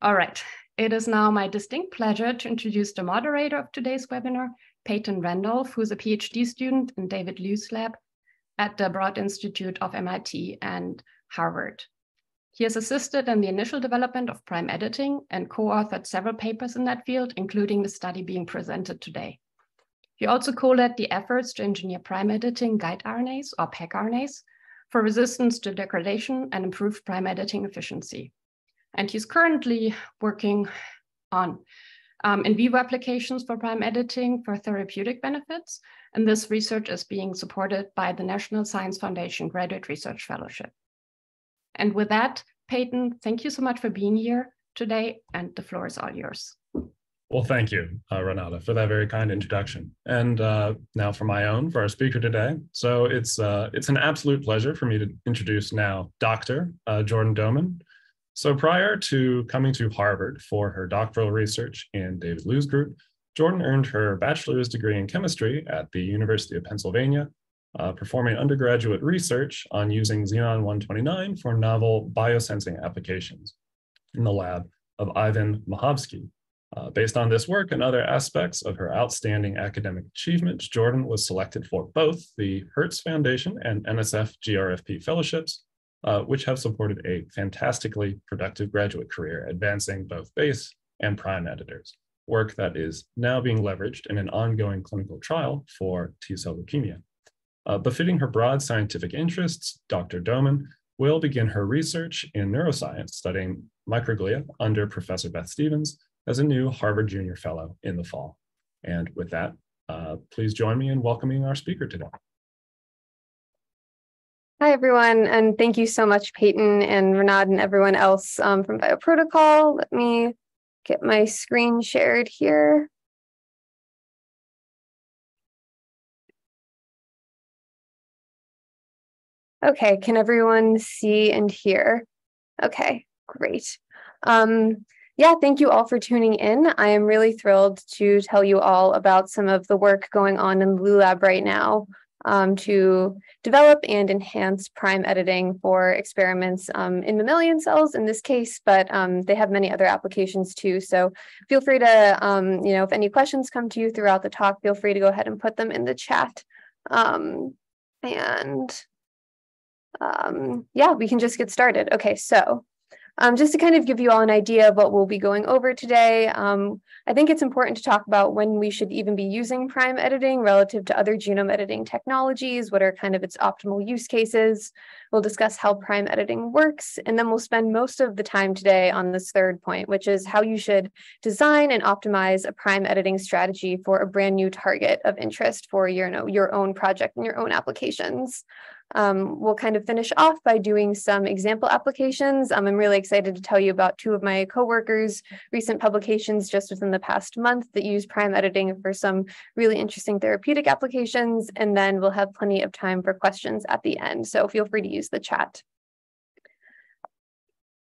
All right. It is now my distinct pleasure to introduce the moderator of today's webinar, Peyton Randolph, who's a PhD student in David Liu's lab at the Broad Institute of MIT and Harvard. He has assisted in the initial development of prime editing and co-authored several papers in that field, including the study being presented today. He also co-led the efforts to engineer prime editing guide RNAs or pegRNAs for resistance to degradation and improved prime editing efficiency. And he's currently working on um, in vivo applications for prime editing for therapeutic benefits. And this research is being supported by the National Science Foundation Graduate Research Fellowship. And with that, Peyton, thank you so much for being here today, and the floor is all yours. Well, thank you, uh, Renata, for that very kind introduction. And uh, now for my own, for our speaker today. So it's uh, it's an absolute pleasure for me to introduce now Dr. Uh, Jordan Doman. So prior to coming to Harvard for her doctoral research in David Liu's group, Jordan earned her bachelor's degree in chemistry at the University of Pennsylvania, uh, performing undergraduate research on using Xenon 129 for novel biosensing applications in the lab of Ivan Mahovsky. Uh, based on this work and other aspects of her outstanding academic achievements, Jordan was selected for both the Hertz Foundation and NSF GRFP fellowships uh, which have supported a fantastically productive graduate career advancing both base and prime editors, work that is now being leveraged in an ongoing clinical trial for T-cell leukemia. Uh, befitting her broad scientific interests, Dr. Doman will begin her research in neuroscience studying microglia under Professor Beth Stevens as a new Harvard Junior Fellow in the fall. And with that, uh, please join me in welcoming our speaker today. Hi, everyone, and thank you so much, Peyton and Renat and everyone else um, from BioProtocol. Let me get my screen shared here. Okay, can everyone see and hear? Okay, great. Um, yeah, thank you all for tuning in. I am really thrilled to tell you all about some of the work going on in the Liu Lab right now um, to develop and enhance prime editing for experiments um, in mammalian cells in this case, but um, they have many other applications too. So feel free to, um, you know, if any questions come to you throughout the talk, feel free to go ahead and put them in the chat. Um, and um, yeah, we can just get started. Okay, so um, just to kind of give you all an idea of what we'll be going over today, um, I think it's important to talk about when we should even be using prime editing relative to other genome editing technologies, what are kind of its optimal use cases. We'll discuss how prime editing works, and then we'll spend most of the time today on this third point, which is how you should design and optimize a prime editing strategy for a brand new target of interest for your, you know, your own project and your own applications. Um, we'll kind of finish off by doing some example applications. Um, I'm really excited to tell you about two of my coworkers' recent publications just within the past month that use prime editing for some really interesting therapeutic applications. And then we'll have plenty of time for questions at the end. So feel free to use the chat.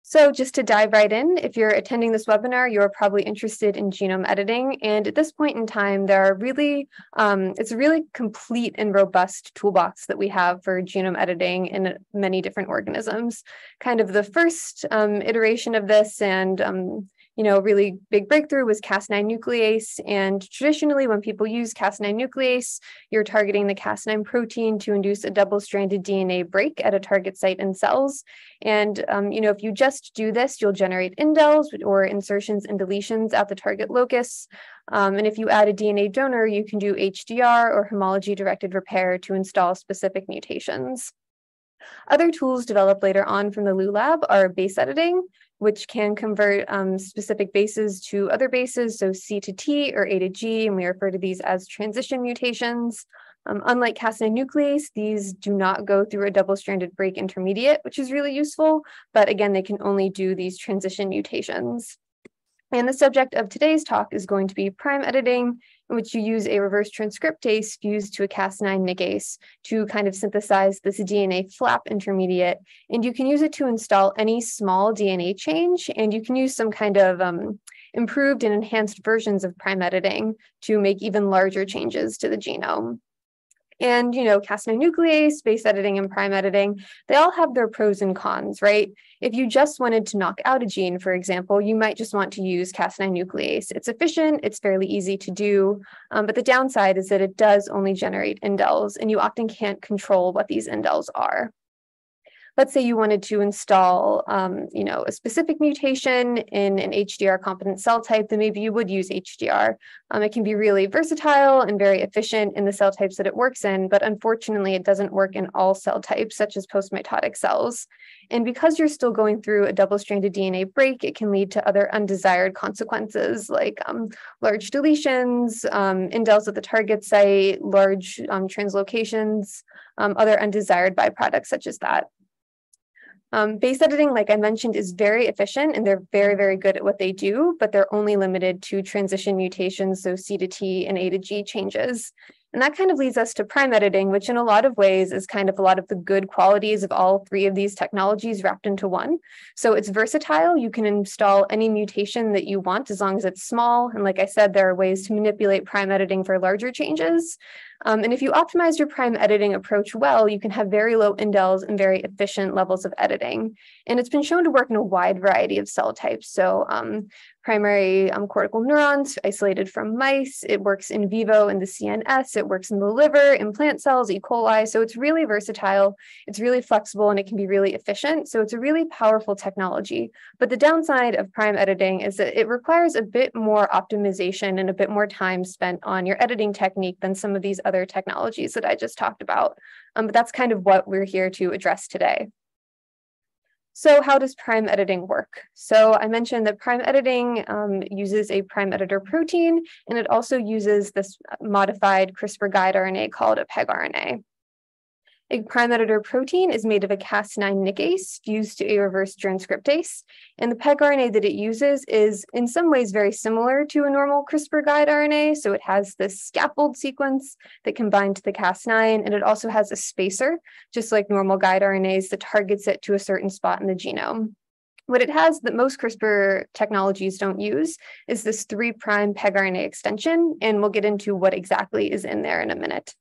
So just to dive right in, if you're attending this webinar, you're probably interested in genome editing. And at this point in time, there are really, um, it's a really complete and robust toolbox that we have for genome editing in many different organisms. Kind of the first um, iteration of this and um, you know, really big breakthrough was Cas9 nuclease. And traditionally, when people use Cas9 nuclease, you're targeting the Cas9 protein to induce a double-stranded DNA break at a target site in cells. And, um, you know, if you just do this, you'll generate indels or insertions and deletions at the target locus. Um, and if you add a DNA donor, you can do HDR or homology-directed repair to install specific mutations. Other tools developed later on from the Liu lab are base editing, which can convert um, specific bases to other bases, so C to T or A to G, and we refer to these as transition mutations. Um, unlike Cas9 nuclease, these do not go through a double-stranded break intermediate, which is really useful, but again, they can only do these transition mutations. And the subject of today's talk is going to be prime editing in which you use a reverse transcriptase fused to a Cas9 negase to kind of synthesize this DNA flap intermediate. And you can use it to install any small DNA change, and you can use some kind of um, improved and enhanced versions of prime editing to make even larger changes to the genome. And, you know, Cas9 nuclease, base editing, and prime editing, they all have their pros and cons, right? If you just wanted to knock out a gene, for example, you might just want to use Cas9 nuclease. It's efficient, it's fairly easy to do, um, but the downside is that it does only generate indels, and you often can't control what these indels are let's say you wanted to install, um, you know, a specific mutation in an HDR competent cell type, then maybe you would use HDR. Um, it can be really versatile and very efficient in the cell types that it works in, but unfortunately, it doesn't work in all cell types, such as postmitotic cells. And because you're still going through a double-stranded DNA break, it can lead to other undesired consequences like um, large deletions, um, indels at the target site, large um, translocations, um, other undesired byproducts such as that. Um, base editing, like I mentioned, is very efficient and they're very, very good at what they do, but they're only limited to transition mutations, so C to T and A to G changes. And that kind of leads us to prime editing, which in a lot of ways is kind of a lot of the good qualities of all three of these technologies wrapped into one. So it's versatile. You can install any mutation that you want as long as it's small. And like I said, there are ways to manipulate prime editing for larger changes. Um, and if you optimize your prime editing approach well, you can have very low indels and very efficient levels of editing. And it's been shown to work in a wide variety of cell types. So um, primary um, cortical neurons isolated from mice. It works in vivo in the CNS. It works in the liver, in plant cells, E. coli. So it's really versatile. It's really flexible and it can be really efficient. So it's a really powerful technology. But the downside of prime editing is that it requires a bit more optimization and a bit more time spent on your editing technique than some of these other technologies that I just talked about. Um, but that's kind of what we're here to address today. So how does prime editing work? So I mentioned that prime editing um, uses a prime editor protein, and it also uses this modified CRISPR guide RNA called a pegRNA. A prime editor protein is made of a Cas9 nickase fused to a reverse transcriptase. And the PEG RNA that it uses is in some ways very similar to a normal CRISPR guide RNA. So it has this scaffold sequence that can bind to the Cas9, and it also has a spacer, just like normal guide RNAs that targets it to a certain spot in the genome. What it has that most CRISPR technologies don't use is this three prime peg RNA extension, and we'll get into what exactly is in there in a minute.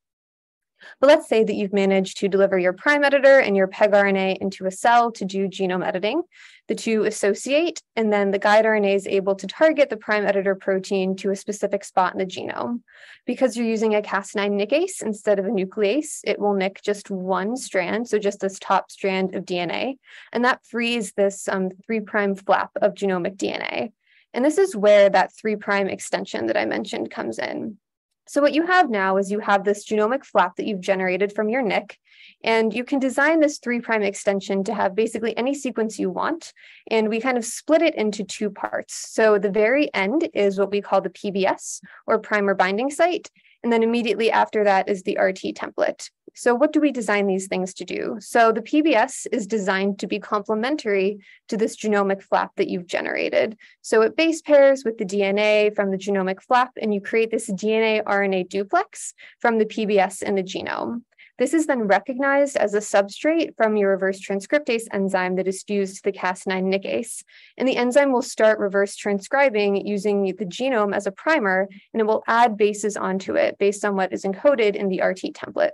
But let's say that you've managed to deliver your prime editor and your pegRNA into a cell to do genome editing. The two associate, and then the guide RNA is able to target the prime editor protein to a specific spot in the genome. Because you're using a Cas9 nickase instead of a nuclease, it will nick just one strand, so just this top strand of DNA, and that frees this um, three prime flap of genomic DNA. And this is where that three prime extension that I mentioned comes in. So what you have now is you have this genomic flap that you've generated from your nick, and you can design this three prime extension to have basically any sequence you want. And we kind of split it into two parts. So the very end is what we call the PBS or primer binding site. And then immediately after that is the RT template. So what do we design these things to do? So the PBS is designed to be complementary to this genomic flap that you've generated. So it base pairs with the DNA from the genomic flap, and you create this DNA RNA duplex from the PBS in the genome. This is then recognized as a substrate from your reverse transcriptase enzyme that is fused to the Cas9 nickase. And the enzyme will start reverse transcribing using the genome as a primer, and it will add bases onto it based on what is encoded in the RT template.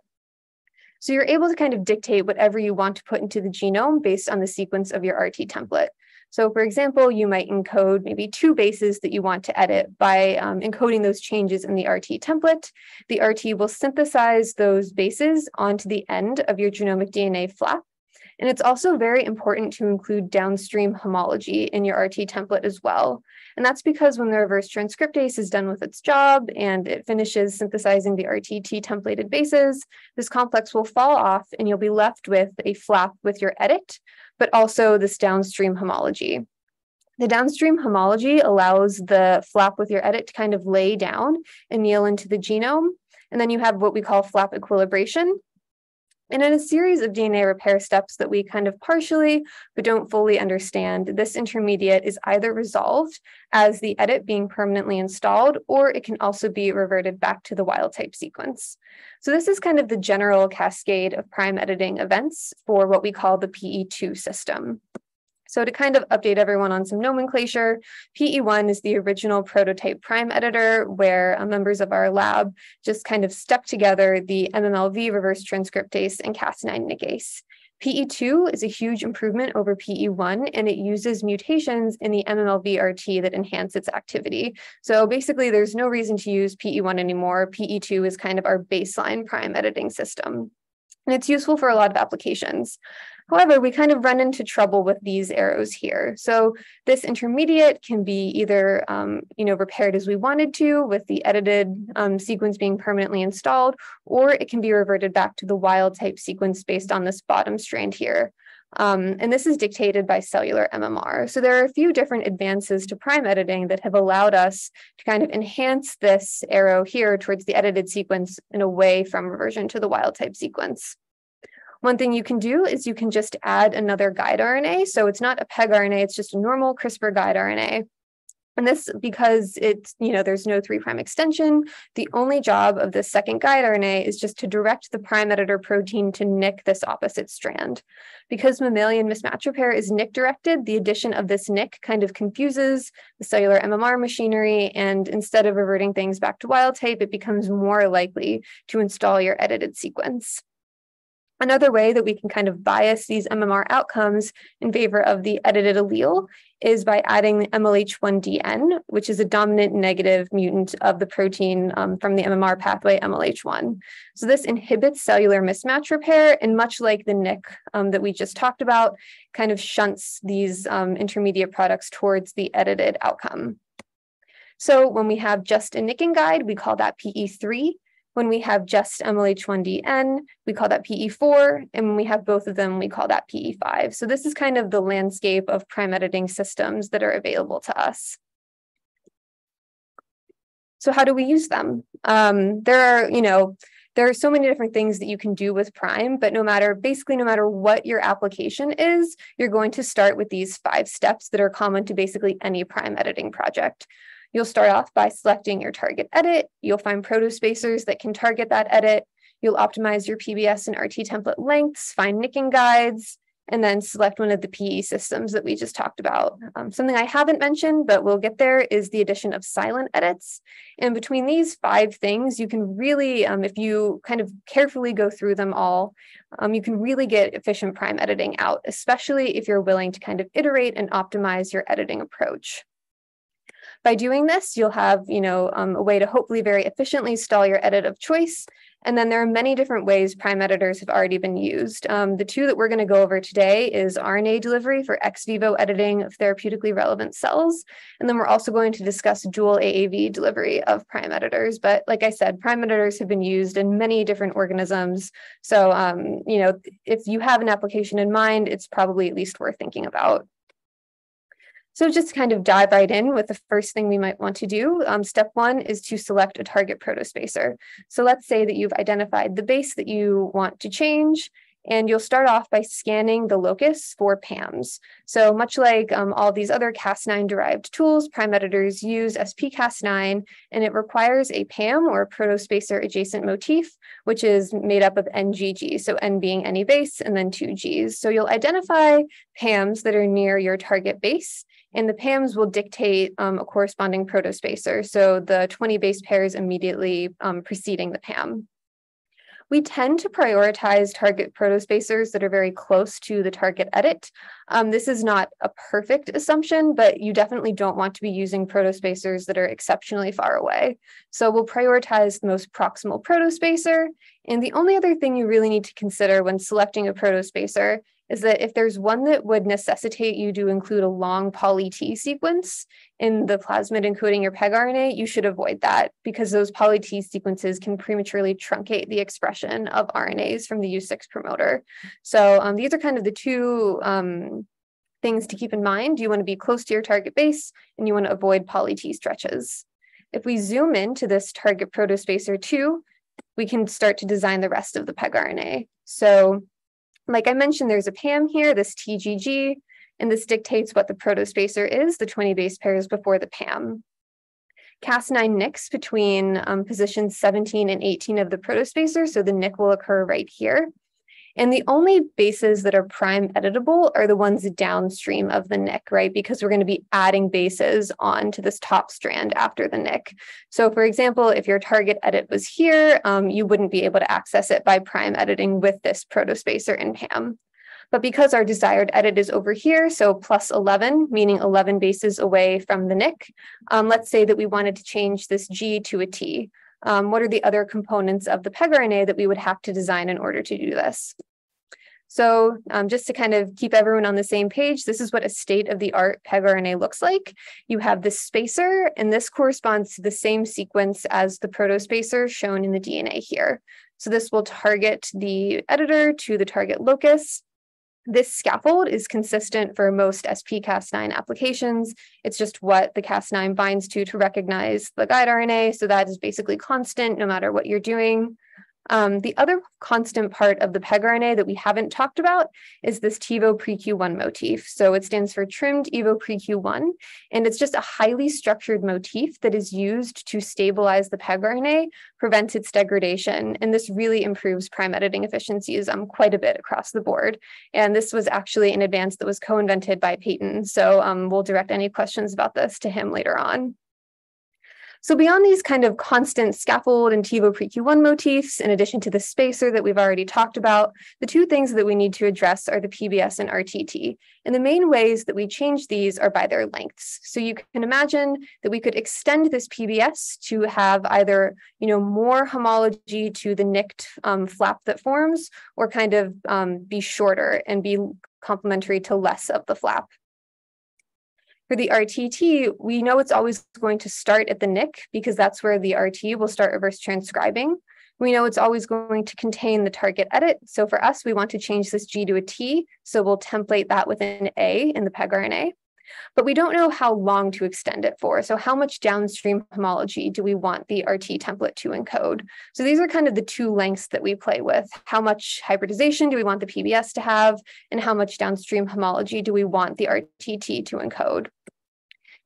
So you're able to kind of dictate whatever you want to put into the genome based on the sequence of your RT template. So for example, you might encode maybe two bases that you want to edit by um, encoding those changes in the RT template. The RT will synthesize those bases onto the end of your genomic DNA flap. And it's also very important to include downstream homology in your RT template as well. And that's because when the reverse transcriptase is done with its job and it finishes synthesizing the RTT templated bases, this complex will fall off and you'll be left with a flap with your edit, but also this downstream homology. The downstream homology allows the flap with your edit to kind of lay down and kneel into the genome. And then you have what we call flap equilibration, and in a series of DNA repair steps that we kind of partially but don't fully understand, this intermediate is either resolved as the edit being permanently installed, or it can also be reverted back to the wild type sequence. So this is kind of the general cascade of prime editing events for what we call the PE2 system. So to kind of update everyone on some nomenclature, PE1 is the original prototype prime editor where uh, members of our lab just kind of stuck together the MMLV reverse transcriptase and Cas9 nickase. PE2 is a huge improvement over PE1 and it uses mutations in the MMLV-RT that enhance its activity. So basically there's no reason to use PE1 anymore. PE2 is kind of our baseline prime editing system. And it's useful for a lot of applications. However, we kind of run into trouble with these arrows here. So this intermediate can be either, um, you know, repaired as we wanted to with the edited um, sequence being permanently installed, or it can be reverted back to the wild type sequence based on this bottom strand here. Um, and this is dictated by cellular MMR. So there are a few different advances to prime editing that have allowed us to kind of enhance this arrow here towards the edited sequence and away from reversion to the wild type sequence. One thing you can do is you can just add another guide RNA. So it's not a PEG RNA, it's just a normal CRISPR guide RNA. And this because it's, you know, there's no three prime extension. The only job of the second guide RNA is just to direct the prime editor protein to nick this opposite strand. Because mammalian mismatch repair is nick directed, the addition of this nick kind of confuses the cellular MMR machinery. And instead of reverting things back to wild type, it becomes more likely to install your edited sequence. Another way that we can kind of bias these MMR outcomes in favor of the edited allele is by adding the MLH1DN, which is a dominant negative mutant of the protein um, from the MMR pathway MLH1. So this inhibits cellular mismatch repair, and much like the NIC um, that we just talked about, kind of shunts these um, intermediate products towards the edited outcome. So when we have just a nicking guide, we call that PE3. When we have just MLH1DN, we call that PE4. And when we have both of them, we call that PE5. So this is kind of the landscape of prime editing systems that are available to us. So how do we use them? Um, there are, you know, there are so many different things that you can do with Prime, but no matter, basically, no matter what your application is, you're going to start with these five steps that are common to basically any Prime editing project. You'll start off by selecting your target edit. You'll find protospacers that can target that edit. You'll optimize your PBS and RT template lengths, find nicking guides, and then select one of the PE systems that we just talked about. Um, something I haven't mentioned, but we'll get there, is the addition of silent edits. And between these five things, you can really, um, if you kind of carefully go through them all, um, you can really get efficient prime editing out, especially if you're willing to kind of iterate and optimize your editing approach. By doing this, you'll have you know, um, a way to hopefully very efficiently stall your edit of choice. And then there are many different ways prime editors have already been used. Um, the two that we're going to go over today is RNA delivery for ex vivo editing of therapeutically relevant cells. And then we're also going to discuss dual AAV delivery of prime editors. But like I said, prime editors have been used in many different organisms. So, um, you know, if you have an application in mind, it's probably at least worth thinking about. So just kind of dive right in with the first thing we might want to do. Um, step one is to select a target protospacer. So let's say that you've identified the base that you want to change, and you'll start off by scanning the locus for PAMs. So much like um, all these other Cas9 derived tools, Prime editors use SPCas9, and it requires a PAM or protospacer adjacent motif, which is made up of NGG. So N being any base and then two Gs. So you'll identify PAMs that are near your target base and the PAMs will dictate um, a corresponding protospacer. So the 20 base pairs immediately um, preceding the PAM. We tend to prioritize target protospacers that are very close to the target edit. Um, this is not a perfect assumption, but you definitely don't want to be using protospacers that are exceptionally far away. So we'll prioritize the most proximal protospacer. And the only other thing you really need to consider when selecting a protospacer is that if there's one that would necessitate you to include a long poly T sequence in the plasmid encoding your PEG RNA, you should avoid that because those poly T sequences can prematurely truncate the expression of RNAs from the U6 promoter. So um, these are kind of the two um, things to keep in mind. You want to be close to your target base and you want to avoid poly T stretches. If we zoom into this target protospacer 2, we can start to design the rest of the PEG RNA. So like I mentioned, there's a PAM here, this TGG, and this dictates what the protospacer is, the 20 base pairs before the PAM. Cas9 nicks between um, positions 17 and 18 of the protospacer, so the nick will occur right here. And the only bases that are prime editable are the ones downstream of the nick, right? Because we're going to be adding bases onto this top strand after the nick. So for example, if your target edit was here, um, you wouldn't be able to access it by prime editing with this protospacer in PAM. But because our desired edit is over here, so plus 11, meaning 11 bases away from the nick, um, let's say that we wanted to change this G to a T um, what are the other components of the pegRNA that we would have to design in order to do this? So um, just to kind of keep everyone on the same page, this is what a state-of-the-art pegRNA looks like. You have this spacer, and this corresponds to the same sequence as the protospacer shown in the DNA here. So this will target the editor to the target locus, this scaffold is consistent for most SP-Cas9 applications. It's just what the Cas9 binds to to recognize the guide RNA. So that is basically constant no matter what you're doing. Um, the other constant part of the pegRNA that we haven't talked about is this TiVo PreQ1 motif. So it stands for trimmed EVO PreQ1, and it's just a highly structured motif that is used to stabilize the pegRNA, prevent its degradation, and this really improves prime editing efficiencies um, quite a bit across the board. And this was actually an advance that was co-invented by Peyton, so um, we'll direct any questions about this to him later on. So beyond these kind of constant scaffold and TiVo PreQ1 motifs, in addition to the spacer that we've already talked about, the two things that we need to address are the PBS and RTT. And the main ways that we change these are by their lengths. So you can imagine that we could extend this PBS to have either, you know, more homology to the nicked um, flap that forms, or kind of um, be shorter and be complementary to less of the flap. For the RTT, we know it's always going to start at the nick because that's where the RT will start reverse transcribing. We know it's always going to contain the target edit. So for us, we want to change this G to a T. So we'll template that with an A in the pegRNA. But we don't know how long to extend it for. So how much downstream homology do we want the RT template to encode? So these are kind of the two lengths that we play with. How much hybridization do we want the PBS to have? And how much downstream homology do we want the RTT to encode?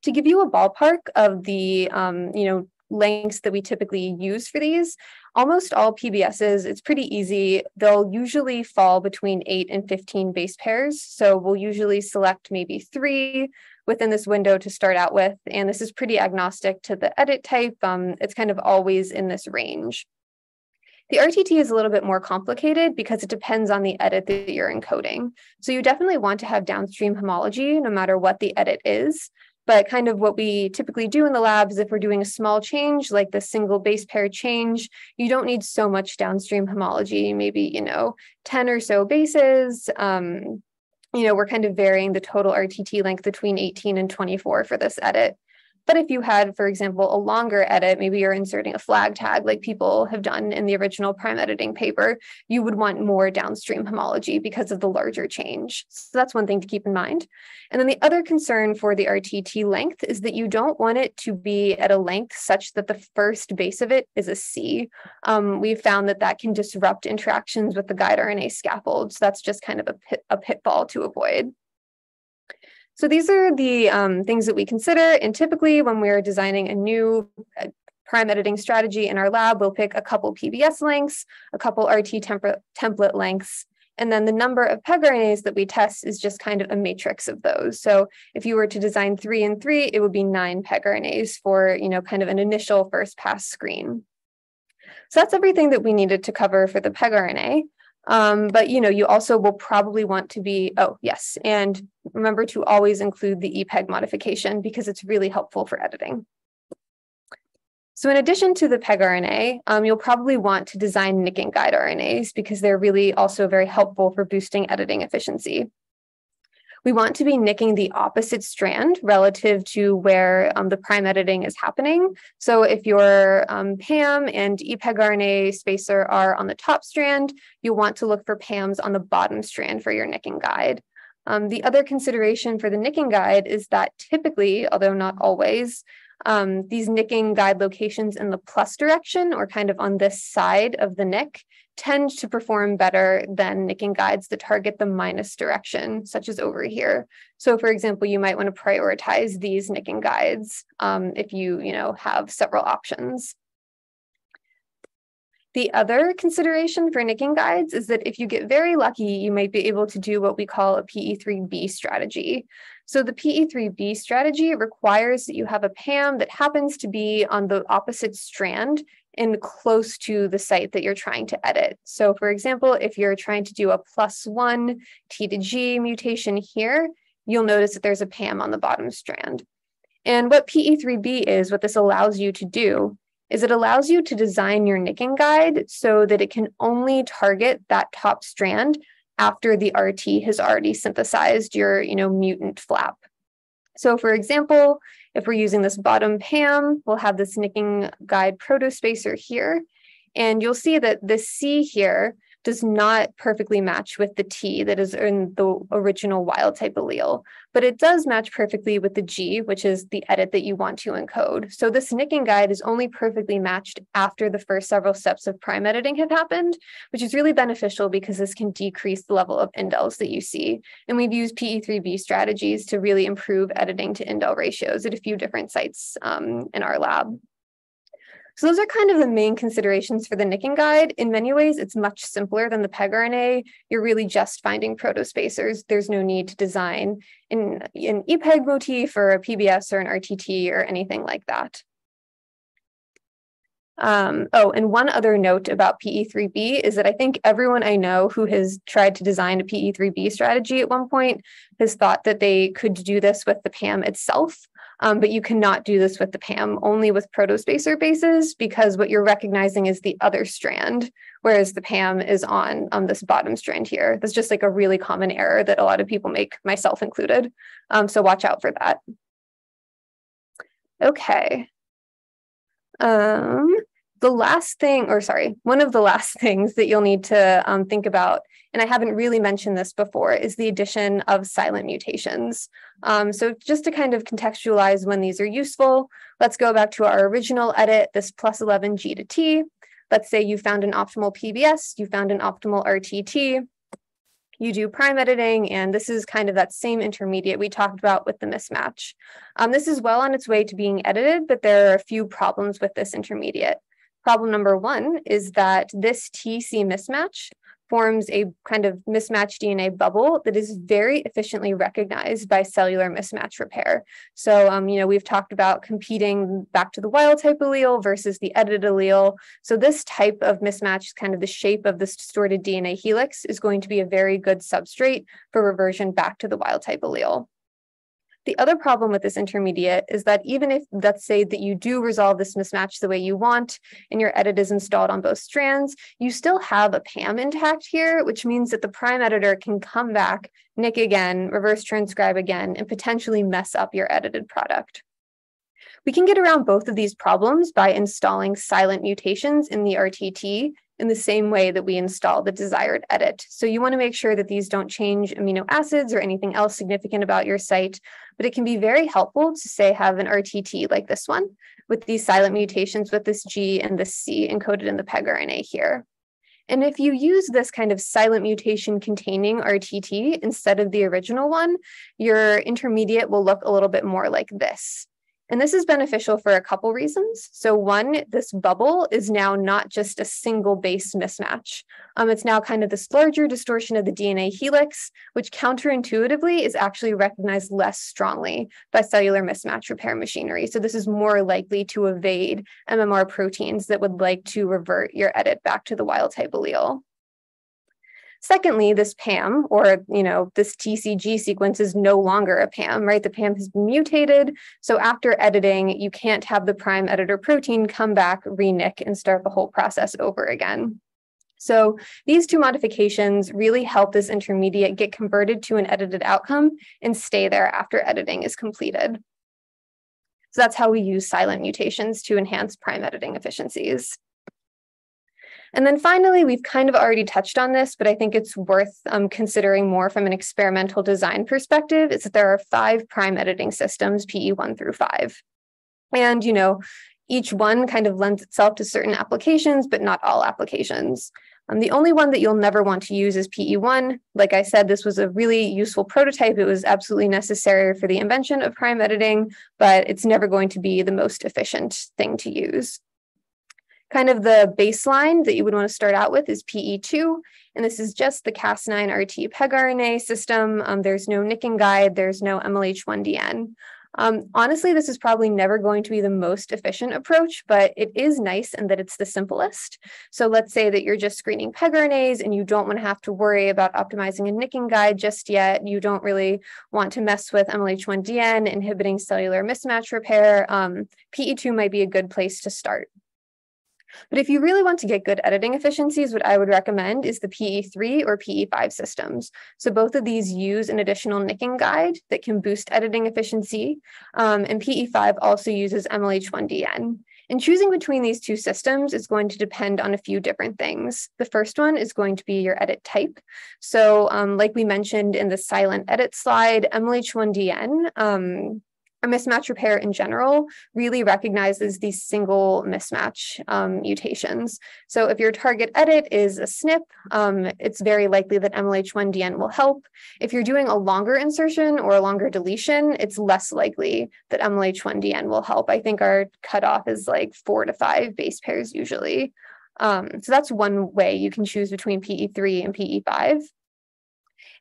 To give you a ballpark of the, um, you know, lengths that we typically use for these, almost all PBSs, it's pretty easy. They'll usually fall between 8 and 15 base pairs. So we'll usually select maybe three within this window to start out with. And this is pretty agnostic to the edit type. Um, it's kind of always in this range. The RTT is a little bit more complicated because it depends on the edit that you're encoding. So you definitely want to have downstream homology no matter what the edit is. But kind of what we typically do in the lab is if we're doing a small change, like the single base pair change, you don't need so much downstream homology, maybe, you know, 10 or so bases. Um, you know, we're kind of varying the total RTT length between 18 and 24 for this edit. But if you had, for example, a longer edit, maybe you're inserting a flag tag like people have done in the original prime editing paper, you would want more downstream homology because of the larger change. So that's one thing to keep in mind. And then the other concern for the RTT length is that you don't want it to be at a length such that the first base of it is a C. Um, we've found that that can disrupt interactions with the guide RNA scaffold. So that's just kind of a, pit, a pitfall to avoid. So these are the um, things that we consider. And typically when we're designing a new uh, prime editing strategy in our lab, we'll pick a couple PBS lengths, a couple RT template lengths, and then the number of pegRNAs that we test is just kind of a matrix of those. So if you were to design three and three, it would be nine pegRNAs for, you know, kind of an initial first pass screen. So that's everything that we needed to cover for the pegRNA. Um, but you know, you also will probably want to be, oh yes, and remember to always include the EPEG modification because it's really helpful for editing. So in addition to the pegRNA, um, you'll probably want to design nicking guide RNAs because they're really also very helpful for boosting editing efficiency we want to be nicking the opposite strand relative to where um, the prime editing is happening. So if your um, PAM and ePegRNA spacer are on the top strand, you want to look for PAMs on the bottom strand for your nicking guide. Um, the other consideration for the nicking guide is that typically, although not always, um, these nicking guide locations in the plus direction or kind of on this side of the nick tend to perform better than nicking guides that target the minus direction, such as over here. So for example, you might want to prioritize these nicking guides um, if you, you know, have several options. The other consideration for nicking guides is that if you get very lucky, you might be able to do what we call a PE3B strategy. So the PE3B strategy requires that you have a PAM that happens to be on the opposite strand and close to the site that you're trying to edit. So for example, if you're trying to do a plus one T to G mutation here, you'll notice that there's a PAM on the bottom strand. And what PE3B is, what this allows you to do, is it allows you to design your nicking guide so that it can only target that top strand after the RT has already synthesized your, you know, mutant flap. So for example, if we're using this bottom PAM, we'll have this nicking guide protospacer here. And you'll see that the C here does not perfectly match with the T that is in the original wild type allele, but it does match perfectly with the G, which is the edit that you want to encode. So this nicking guide is only perfectly matched after the first several steps of prime editing have happened, which is really beneficial because this can decrease the level of indels that you see. And we've used PE3B strategies to really improve editing to indel ratios at a few different sites um, in our lab. So those are kind of the main considerations for the nicking guide. In many ways, it's much simpler than the PEG-RNA. You're really just finding protospacers. There's no need to design an, an EPEG motif or a PBS or an RTT or anything like that. Um, oh, and one other note about PE3B is that I think everyone I know who has tried to design a PE3B strategy at one point has thought that they could do this with the PAM itself. Um, but you cannot do this with the PAM, only with protospacer bases, because what you're recognizing is the other strand, whereas the PAM is on, on this bottom strand here. That's just like a really common error that a lot of people make, myself included. Um, so watch out for that. Okay. Um, the last thing, or sorry, one of the last things that you'll need to um, think about and I haven't really mentioned this before, is the addition of silent mutations. Um, so just to kind of contextualize when these are useful, let's go back to our original edit, this plus 11 G to T. Let's say you found an optimal PBS, you found an optimal RTT, you do prime editing, and this is kind of that same intermediate we talked about with the mismatch. Um, this is well on its way to being edited, but there are a few problems with this intermediate. Problem number one is that this TC mismatch forms a kind of mismatched DNA bubble that is very efficiently recognized by cellular mismatch repair. So, um, you know, we've talked about competing back to the wild type allele versus the edited allele. So this type of mismatch, kind of the shape of this distorted DNA helix is going to be a very good substrate for reversion back to the wild type allele. The other problem with this intermediate is that even if, let's say that you do resolve this mismatch the way you want and your edit is installed on both strands, you still have a PAM intact here, which means that the prime editor can come back, nick again, reverse transcribe again, and potentially mess up your edited product. We can get around both of these problems by installing silent mutations in the RTT in the same way that we install the desired edit. So you want to make sure that these don't change amino acids or anything else significant about your site, but it can be very helpful to say have an RTT like this one with these silent mutations with this G and this C encoded in the PEG RNA here. And if you use this kind of silent mutation containing RTT instead of the original one, your intermediate will look a little bit more like this. And this is beneficial for a couple reasons. So one, this bubble is now not just a single base mismatch. Um, it's now kind of this larger distortion of the DNA helix, which counterintuitively is actually recognized less strongly by cellular mismatch repair machinery. So this is more likely to evade MMR proteins that would like to revert your edit back to the wild type allele. Secondly, this PAM or you know this TCG sequence is no longer a PAM, right? The PAM has mutated. So after editing, you can't have the prime editor protein come back, renick, and start the whole process over again. So these two modifications really help this intermediate get converted to an edited outcome and stay there after editing is completed. So that's how we use silent mutations to enhance prime editing efficiencies. And then finally, we've kind of already touched on this, but I think it's worth um, considering more from an experimental design perspective, is that there are five prime editing systems, PE1 through 5. And, you know, each one kind of lends itself to certain applications, but not all applications. Um, the only one that you'll never want to use is PE1. Like I said, this was a really useful prototype. It was absolutely necessary for the invention of prime editing, but it's never going to be the most efficient thing to use. Kind of the baseline that you would want to start out with is PE2, and this is just the Cas9 RT pegRNA system. Um, there's no nicking guide, there's no MLH1DN. Um, honestly, this is probably never going to be the most efficient approach, but it is nice in that it's the simplest. So let's say that you're just screening pegRNAs and you don't want to have to worry about optimizing a nicking guide just yet. You don't really want to mess with MLH1DN, inhibiting cellular mismatch repair. Um, PE2 might be a good place to start. But if you really want to get good editing efficiencies, what I would recommend is the PE3 or PE5 systems. So both of these use an additional nicking guide that can boost editing efficiency. Um, and PE5 also uses MLH1DN. And choosing between these two systems is going to depend on a few different things. The first one is going to be your edit type. So um, like we mentioned in the silent edit slide, MLH1DN um, or mismatch repair in general really recognizes these single mismatch um, mutations. So if your target edit is a SNP, um, it's very likely that MLH1DN will help. If you're doing a longer insertion or a longer deletion, it's less likely that MLH1DN will help. I think our cutoff is like four to five base pairs usually. Um, so that's one way you can choose between PE3 and PE5.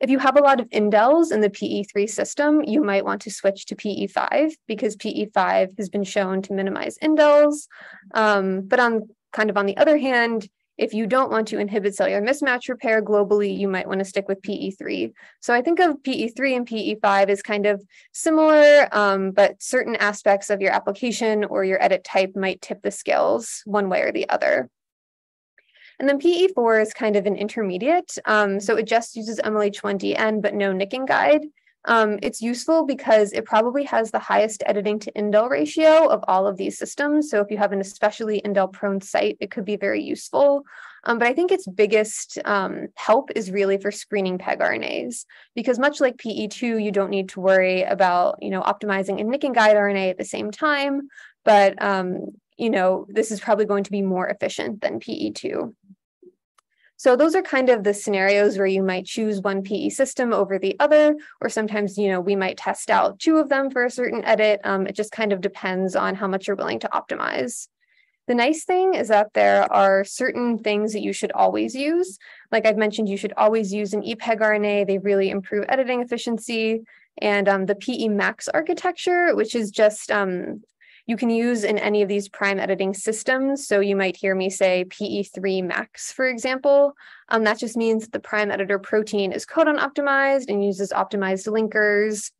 If you have a lot of indels in the PE3 system, you might want to switch to PE5 because PE5 has been shown to minimize indels. Um, but on kind of on the other hand, if you don't want to inhibit cellular mismatch repair globally, you might want to stick with PE3. So I think of PE3 and PE5 as kind of similar, um, but certain aspects of your application or your edit type might tip the scales one way or the other. And then PE4 is kind of an intermediate. Um, so it just uses MLH1DN, but no nicking guide. Um, it's useful because it probably has the highest editing to indel ratio of all of these systems. So if you have an especially indel prone site, it could be very useful. Um, but I think its biggest um, help is really for screening pegRNAs, because much like PE2, you don't need to worry about you know optimizing a nicking guide RNA at the same time. But um, you know this is probably going to be more efficient than PE2. So those are kind of the scenarios where you might choose one PE system over the other, or sometimes, you know, we might test out two of them for a certain edit. Um, it just kind of depends on how much you're willing to optimize. The nice thing is that there are certain things that you should always use. Like I've mentioned, you should always use an EPEG RNA. They really improve editing efficiency. And um, the PE Max architecture, which is just um, you can use in any of these prime editing systems. So you might hear me say PE3 max, for example. Um, that just means that the prime editor protein is codon optimized and uses optimized linkers,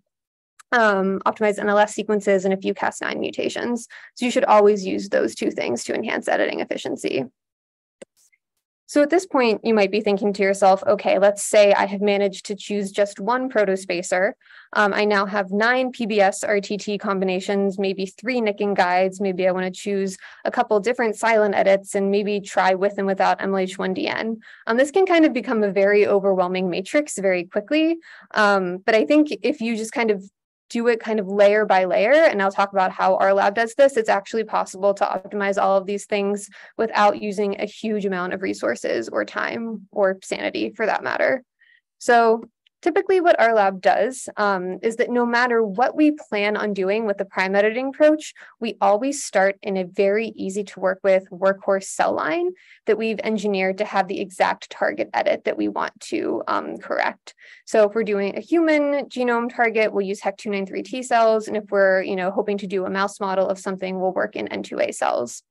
um, optimized NLS sequences, and a few Cas9 mutations. So you should always use those two things to enhance editing efficiency. So at this point, you might be thinking to yourself, okay, let's say I have managed to choose just one protospacer. Um, I now have nine PBS RTT combinations, maybe three nicking guides. Maybe I want to choose a couple different silent edits and maybe try with and without MLH1DN. Um, this can kind of become a very overwhelming matrix very quickly. Um, but I think if you just kind of do it kind of layer by layer. And I'll talk about how our lab does this. It's actually possible to optimize all of these things without using a huge amount of resources or time or sanity for that matter. So typically what our lab does um, is that no matter what we plan on doing with the prime editing approach, we always start in a very easy to work with workhorse cell line that we've engineered to have the exact target edit that we want to um, correct. So if we're doing a human genome target, we'll use HEC293 T cells. And if we're you know, hoping to do a mouse model of something, we'll work in N2A cells.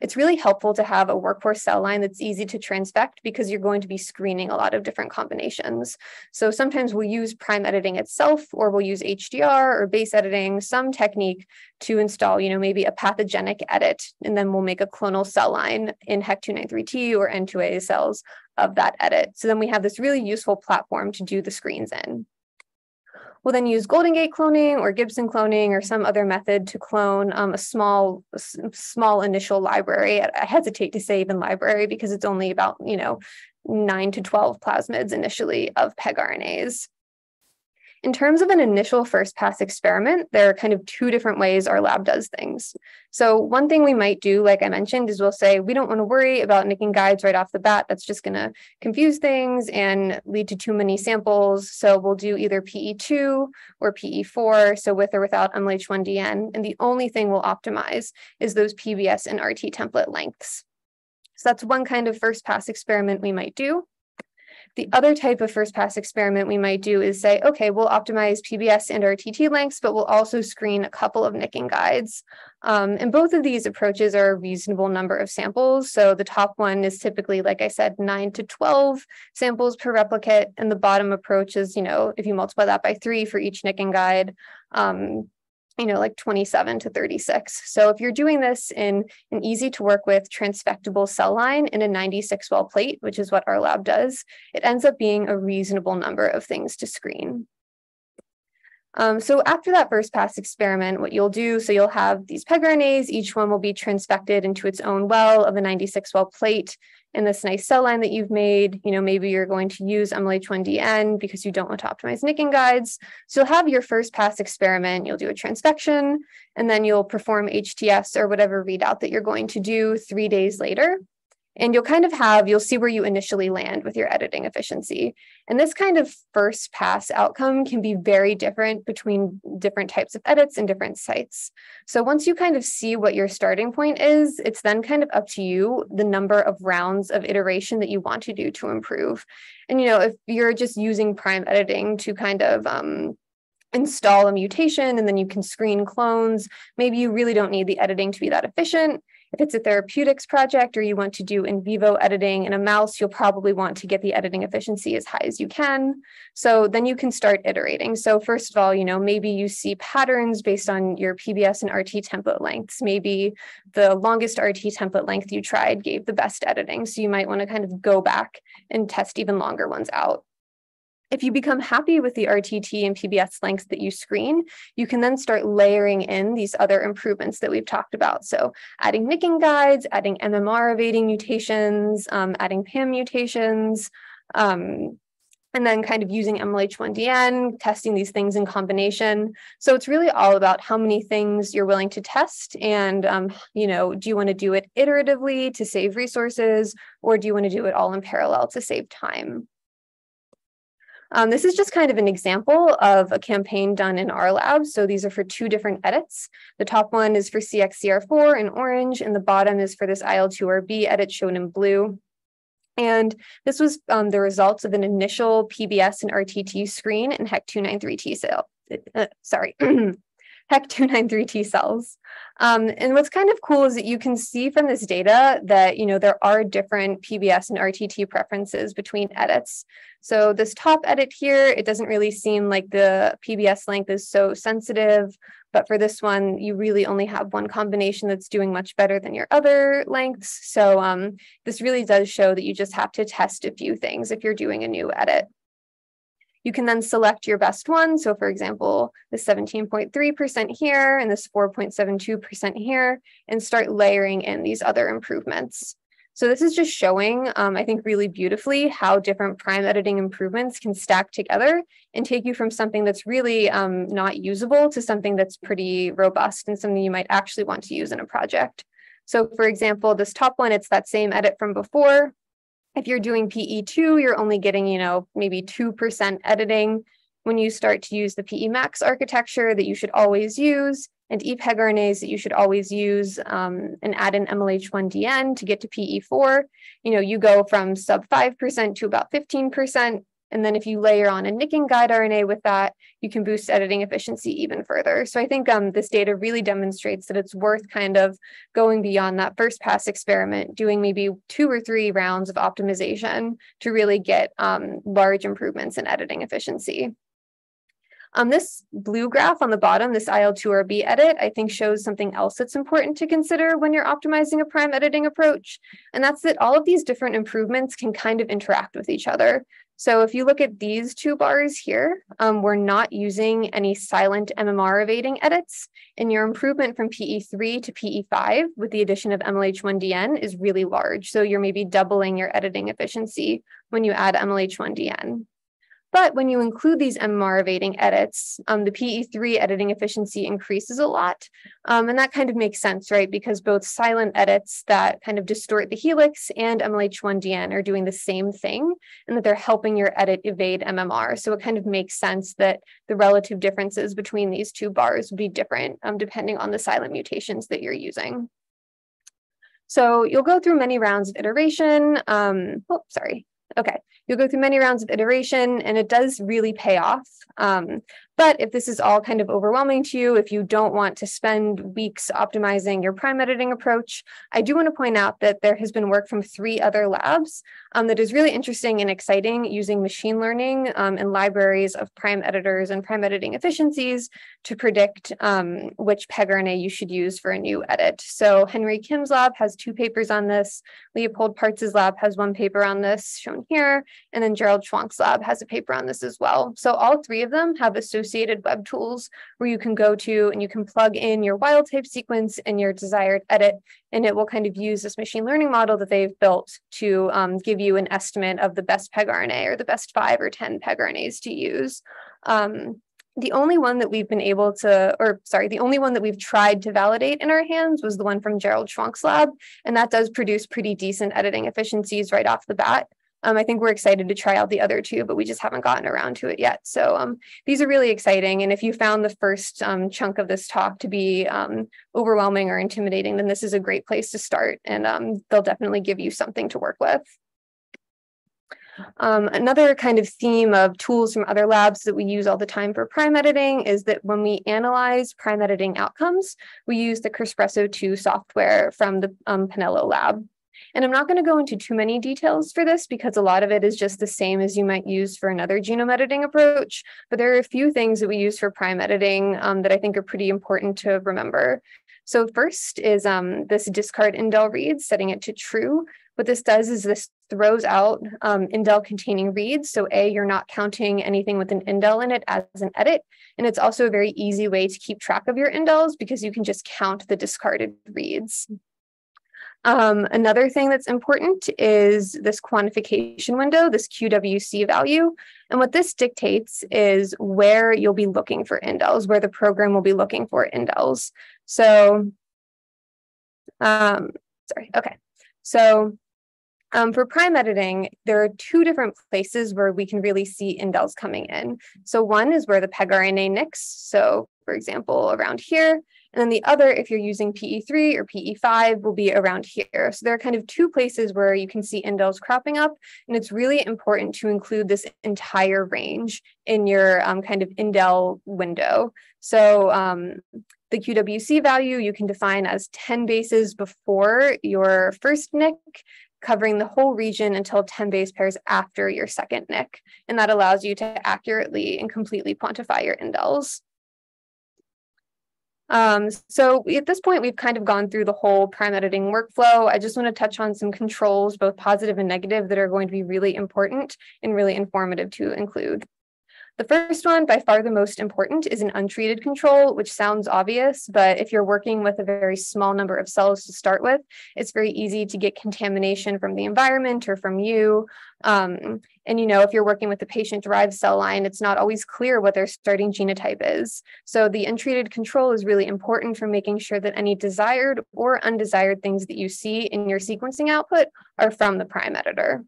It's really helpful to have a workforce cell line that's easy to transfect because you're going to be screening a lot of different combinations. So sometimes we'll use prime editing itself, or we'll use HDR or base editing, some technique to install, you know, maybe a pathogenic edit, and then we'll make a clonal cell line in HEC293T or N2A cells of that edit. So then we have this really useful platform to do the screens in. We'll then use Golden Gate cloning or Gibson cloning or some other method to clone um, a small, small initial library. I hesitate to say even library because it's only about, you know, nine to 12 plasmids initially of PEG RNAs. In terms of an initial first pass experiment, there are kind of two different ways our lab does things. So one thing we might do, like I mentioned, is we'll say, we don't want to worry about nicking guides right off the bat. That's just going to confuse things and lead to too many samples. So we'll do either PE2 or PE4, so with or without MLH1DN. And the only thing we'll optimize is those PBS and RT template lengths. So that's one kind of first pass experiment we might do. The other type of first pass experiment we might do is say, okay, we'll optimize PBS and RTT lengths, but we'll also screen a couple of nicking guides. Um, and both of these approaches are a reasonable number of samples. So the top one is typically, like I said, nine to 12 samples per replicate. And the bottom approach is, you know, if you multiply that by three for each nicking guide, um, you know, like 27 to 36. So if you're doing this in an easy to work with transfectable cell line in a 96 well plate, which is what our lab does, it ends up being a reasonable number of things to screen. Um, so after that first pass experiment, what you'll do, so you'll have these PEG RNAs, each one will be transfected into its own well of a 96 well plate in this nice cell line that you've made. You know, maybe you're going to use MLH1DN because you don't want to optimize nicking guides. So you'll have your first pass experiment, you'll do a transfection, and then you'll perform HTS or whatever readout that you're going to do three days later. And you'll kind of have, you'll see where you initially land with your editing efficiency. And this kind of first pass outcome can be very different between different types of edits and different sites. So once you kind of see what your starting point is, it's then kind of up to you the number of rounds of iteration that you want to do to improve. And, you know, if you're just using prime editing to kind of, um, install a mutation and then you can screen clones. Maybe you really don't need the editing to be that efficient. If it's a therapeutics project or you want to do in vivo editing in a mouse, you'll probably want to get the editing efficiency as high as you can. So then you can start iterating. So first of all, you know, maybe you see patterns based on your PBS and RT template lengths. Maybe the longest RT template length you tried gave the best editing. So you might want to kind of go back and test even longer ones out. If you become happy with the RTT and PBS lengths that you screen, you can then start layering in these other improvements that we've talked about. So adding nicking guides, adding MMR evading mutations, um, adding PAM mutations, um, and then kind of using MLH1DN, testing these things in combination. So it's really all about how many things you're willing to test and, um, you know, do you want to do it iteratively to save resources or do you want to do it all in parallel to save time? Um, this is just kind of an example of a campaign done in our lab. So these are for two different edits. The top one is for CXCR4 in orange, and the bottom is for this IL2RB edit shown in blue. And this was um, the results of an initial PBS and RTT screen in HEC293 T cell. Uh, sorry, HEC293 T cells. Um, and what's kind of cool is that you can see from this data that, you know, there are different PBS and RTT preferences between edits. So this top edit here, it doesn't really seem like the PBS length is so sensitive, but for this one, you really only have one combination that's doing much better than your other lengths. So um, this really does show that you just have to test a few things if you're doing a new edit. You can then select your best one. So for example, the 17.3% here and this 4.72% here, and start layering in these other improvements. So this is just showing, um, I think really beautifully how different prime editing improvements can stack together and take you from something that's really um, not usable to something that's pretty robust and something you might actually want to use in a project. So for example, this top one, it's that same edit from before, if you're doing PE2, you're only getting, you know, maybe 2% editing. When you start to use the PE max architecture that you should always use, and EPEG RNAs that you should always use um, and add an MLH1DN to get to PE4, you know, you go from sub 5% to about 15%. And then if you layer on a nicking guide RNA with that, you can boost editing efficiency even further. So I think um, this data really demonstrates that it's worth kind of going beyond that first pass experiment, doing maybe two or three rounds of optimization to really get um, large improvements in editing efficiency. Um, this blue graph on the bottom, this IL2RB edit, I think shows something else that's important to consider when you're optimizing a prime editing approach. And that's that all of these different improvements can kind of interact with each other. So if you look at these two bars here, um, we're not using any silent MMR evading edits, and your improvement from PE3 to PE5 with the addition of MLH1DN is really large. So you're maybe doubling your editing efficiency when you add MLH1DN. But when you include these MMR evading edits, um, the PE3 editing efficiency increases a lot. Um, and that kind of makes sense, right? Because both silent edits that kind of distort the helix and MLH1DN are doing the same thing and that they're helping your edit evade MMR. So it kind of makes sense that the relative differences between these two bars would be different um, depending on the silent mutations that you're using. So you'll go through many rounds of iteration. Um, oh, sorry. Okay, you'll go through many rounds of iteration and it does really pay off. Um, but if this is all kind of overwhelming to you, if you don't want to spend weeks optimizing your prime editing approach, I do want to point out that there has been work from three other labs um, that is really interesting and exciting using machine learning um, and libraries of prime editors and prime editing efficiencies to predict um, which pegRNA you should use for a new edit. So Henry Kim's lab has two papers on this. Leopold Partz's lab has one paper on this shown here. And then Gerald Schwank's lab has a paper on this as well. So all three of them have associated web tools where you can go to and you can plug in your wild type sequence and your desired edit, and it will kind of use this machine learning model that they've built to um, give you an estimate of the best pegRNA or the best five or 10 pegRNAs to use. Um, the only one that we've been able to, or sorry, the only one that we've tried to validate in our hands was the one from Gerald Schwank's lab. And that does produce pretty decent editing efficiencies right off the bat. Um, I think we're excited to try out the other two, but we just haven't gotten around to it yet. So um, these are really exciting. And if you found the first um, chunk of this talk to be um, overwhelming or intimidating, then this is a great place to start. And um, they'll definitely give you something to work with. Um, another kind of theme of tools from other labs that we use all the time for prime editing is that when we analyze prime editing outcomes, we use the Crispresso 2 software from the um, Pinello lab. And I'm not going to go into too many details for this because a lot of it is just the same as you might use for another genome editing approach. But there are a few things that we use for prime editing um, that I think are pretty important to remember. So first is um, this discard indel reads, setting it to true. What this does is this throws out um, indel containing reads. So A, you're not counting anything with an indel in it as an edit. And it's also a very easy way to keep track of your indels because you can just count the discarded reads. Um, another thing that's important is this quantification window, this QWC value. And what this dictates is where you'll be looking for indels, where the program will be looking for indels. So, um, sorry, okay. So um, for prime editing, there are two different places where we can really see indels coming in. So one is where the peg RNA nicks. So for example, around here, and then the other, if you're using PE3 or PE5, will be around here. So there are kind of two places where you can see indels cropping up. And it's really important to include this entire range in your um, kind of indel window. So um, the QWC value you can define as 10 bases before your first nick, covering the whole region until 10 base pairs after your second nick. And that allows you to accurately and completely quantify your indels. Um, so at this point, we've kind of gone through the whole prime editing workflow. I just want to touch on some controls, both positive and negative, that are going to be really important and really informative to include. The first one, by far the most important, is an untreated control, which sounds obvious, but if you're working with a very small number of cells to start with, it's very easy to get contamination from the environment or from you. Um, and you know, if you're working with a patient-derived cell line, it's not always clear what their starting genotype is. So the untreated control is really important for making sure that any desired or undesired things that you see in your sequencing output are from the prime editor.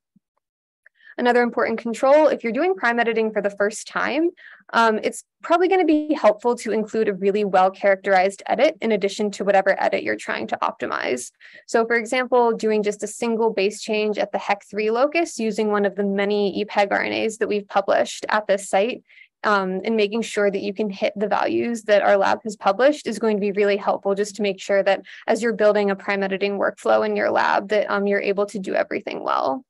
Another important control, if you're doing prime editing for the first time, um, it's probably going to be helpful to include a really well characterized edit in addition to whatever edit you're trying to optimize. So for example, doing just a single base change at the HEC3 locus using one of the many ePEG RNAs that we've published at this site um, and making sure that you can hit the values that our lab has published is going to be really helpful just to make sure that as you're building a prime editing workflow in your lab that um, you're able to do everything well.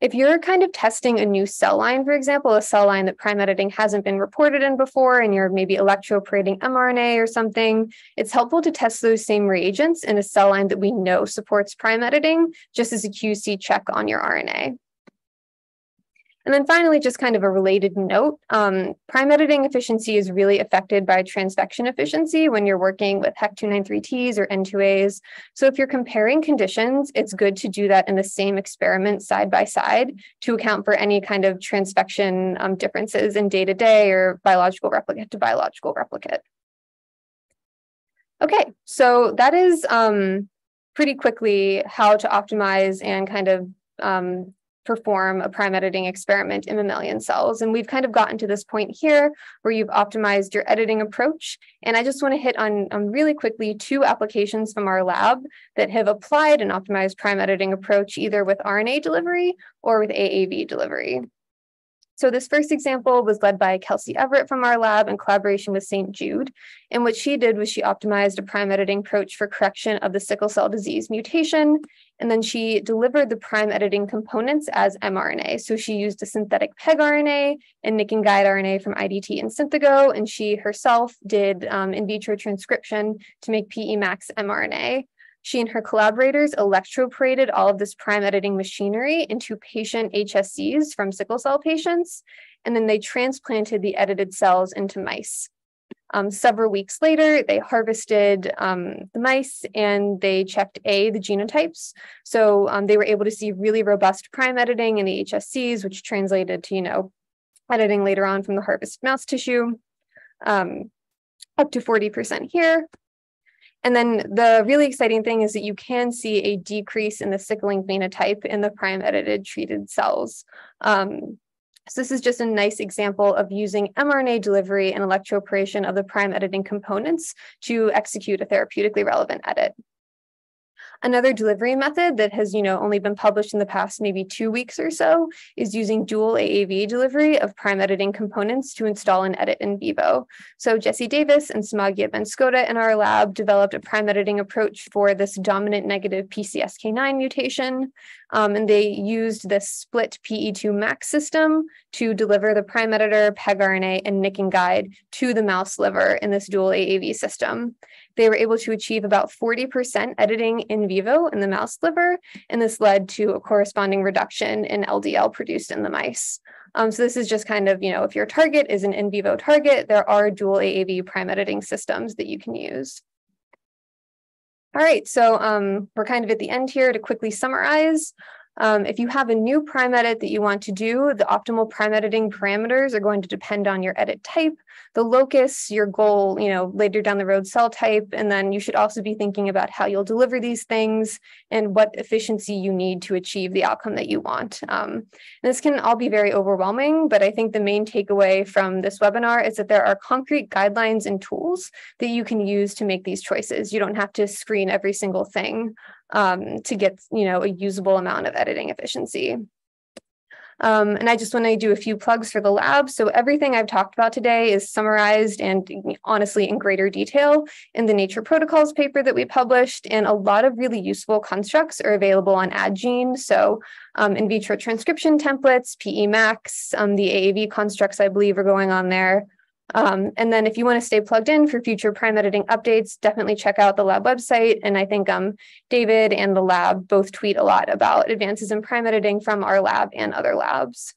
If you're kind of testing a new cell line, for example, a cell line that prime editing hasn't been reported in before, and you're maybe electroporating mRNA or something, it's helpful to test those same reagents in a cell line that we know supports prime editing, just as a QC check on your RNA. And then finally, just kind of a related note, um, prime editing efficiency is really affected by transfection efficiency when you're working with HEC293Ts or N2As. So if you're comparing conditions, it's good to do that in the same experiment side by side to account for any kind of transfection um, differences in day-to-day or biological replicate to biological replicate. Okay, so that is um, pretty quickly how to optimize and kind of um, perform a prime editing experiment in mammalian cells. And we've kind of gotten to this point here where you've optimized your editing approach. And I just want to hit on um, really quickly two applications from our lab that have applied an optimized prime editing approach either with RNA delivery or with AAV delivery. So this first example was led by Kelsey Everett from our lab in collaboration with St. Jude. And what she did was she optimized a prime editing approach for correction of the sickle cell disease mutation. And then she delivered the prime editing components as mRNA. So she used a synthetic PEG RNA and nicking guide RNA from IDT and Synthego. And she herself did um, in vitro transcription to make PEMAX mRNA. She and her collaborators electroporated all of this prime editing machinery into patient HSCs from sickle cell patients, and then they transplanted the edited cells into mice. Um, several weeks later, they harvested um, the mice and they checked A, the genotypes. So um, they were able to see really robust prime editing in the HSCs, which translated to, you know, editing later on from the harvested mouse tissue, um, up to 40% here. And then the really exciting thing is that you can see a decrease in the sickling phenotype in the prime edited treated cells. Um, so this is just a nice example of using mRNA delivery and electroporation of the prime editing components to execute a therapeutically relevant edit. Another delivery method that has, you know, only been published in the past maybe two weeks or so is using dual AAV delivery of prime editing components to install and edit in vivo. So Jesse Davis and Samagia Ben-Skoda in our lab developed a prime editing approach for this dominant negative PCSK9 mutation. Um, and they used this split PE2 max system to deliver the prime editor, pegRNA, and nicking guide to the mouse liver in this dual AAV system. They were able to achieve about 40% editing in vivo in the mouse liver, and this led to a corresponding reduction in LDL produced in the mice. Um, so this is just kind of, you know, if your target is an in vivo target, there are dual AAV prime editing systems that you can use. All right, so um, we're kind of at the end here to quickly summarize. Um, if you have a new prime edit that you want to do, the optimal prime editing parameters are going to depend on your edit type, the locus, your goal, you know, later down the road cell type, and then you should also be thinking about how you'll deliver these things and what efficiency you need to achieve the outcome that you want. Um, this can all be very overwhelming, but I think the main takeaway from this webinar is that there are concrete guidelines and tools that you can use to make these choices. You don't have to screen every single thing um, to get you know a usable amount of editing efficiency. Um, and I just want to do a few plugs for the lab. So everything I've talked about today is summarized and honestly in greater detail in the Nature Protocols paper that we published. And a lot of really useful constructs are available on AdGene. So um, in vitro transcription templates, PEMAX, um, the AAV constructs I believe are going on there. Um, and then if you want to stay plugged in for future prime editing updates, definitely check out the lab website. And I think um, David and the lab both tweet a lot about advances in prime editing from our lab and other labs.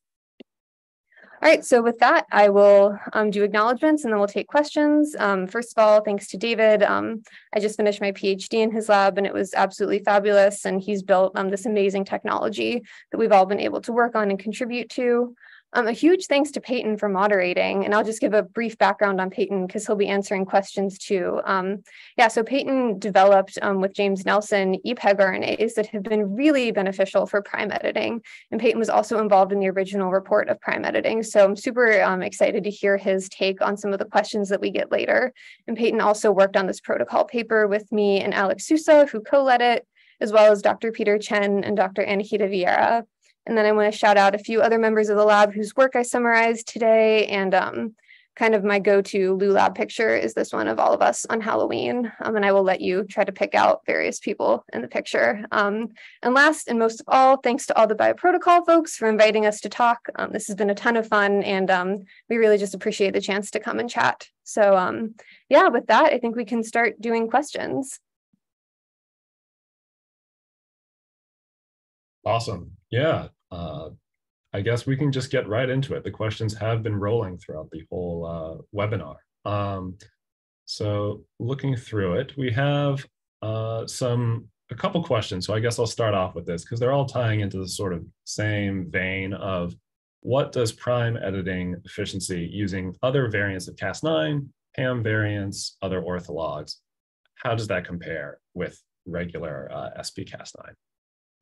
All right, so with that, I will um, do acknowledgements and then we'll take questions. Um, first of all, thanks to David. Um, I just finished my PhD in his lab and it was absolutely fabulous. And he's built um, this amazing technology that we've all been able to work on and contribute to. Um, a huge thanks to Peyton for moderating, and I'll just give a brief background on Peyton because he'll be answering questions too. Um, yeah, so Peyton developed um, with James Nelson EPEG RNAs that have been really beneficial for prime editing, and Peyton was also involved in the original report of prime editing. So I'm super um, excited to hear his take on some of the questions that we get later. And Peyton also worked on this protocol paper with me and Alex Sousa, who co-led it, as well as Dr. Peter Chen and Dr. Anahita Vieira. And then I want to shout out a few other members of the lab whose work I summarized today. And um, kind of my go-to Lou Lab picture is this one of all of us on Halloween. Um, and I will let you try to pick out various people in the picture. Um, and last and most of all, thanks to all the bioprotocol folks for inviting us to talk. Um, this has been a ton of fun and um, we really just appreciate the chance to come and chat. So um, yeah, with that, I think we can start doing questions. Awesome. Yeah. Uh, I guess we can just get right into it. The questions have been rolling throughout the whole uh, webinar. Um, so looking through it, we have uh, some a couple questions. So I guess I'll start off with this because they're all tying into the sort of same vein of what does prime editing efficiency using other variants of Cas9, PAM variants, other orthologs, how does that compare with regular uh, SP-Cas9?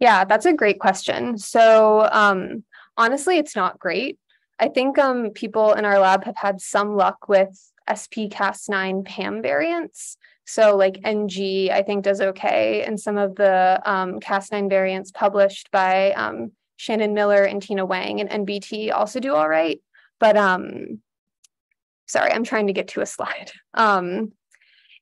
Yeah, that's a great question. So um, honestly, it's not great. I think um, people in our lab have had some luck with SP-Cas9 PAM variants. So like NG, I think does okay. And some of the um, Cas9 variants published by um, Shannon Miller and Tina Wang and NBT also do all right. But um, sorry, I'm trying to get to a slide. Um,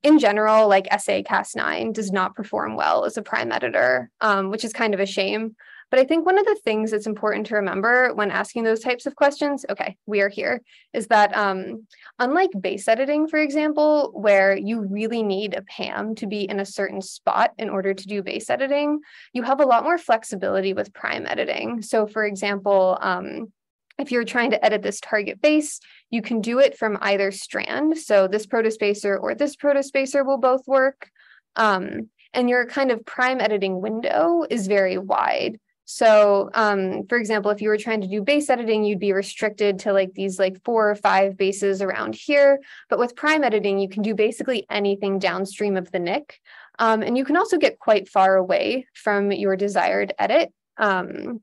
in general, like SA Cas9 does not perform well as a prime editor, um, which is kind of a shame. But I think one of the things that's important to remember when asking those types of questions, okay, we are here, is that um, unlike base editing, for example, where you really need a PAM to be in a certain spot in order to do base editing, you have a lot more flexibility with prime editing. So for example, um, if you're trying to edit this target base, you can do it from either strand. So this protospacer or this protospacer will both work. Um, and your kind of prime editing window is very wide. So um, for example, if you were trying to do base editing, you'd be restricted to like these like four or five bases around here. But with prime editing, you can do basically anything downstream of the nick. Um, and you can also get quite far away from your desired edit. Um,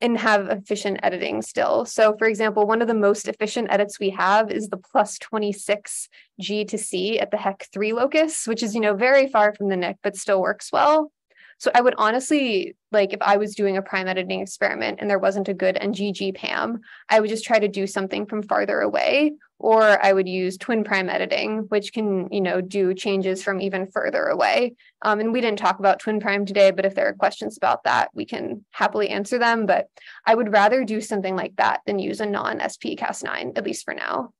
and have efficient editing still. So for example, one of the most efficient edits we have is the plus 26 G to C at the HEC3 locus, which is, you know, very far from the nick, but still works well. So I would honestly, like if I was doing a prime editing experiment and there wasn't a good NGG PAM, I would just try to do something from farther away, or I would use twin prime editing, which can, you know, do changes from even further away. Um, and we didn't talk about twin prime today, but if there are questions about that, we can happily answer them. But I would rather do something like that than use a non-SP Cas9, at least for now.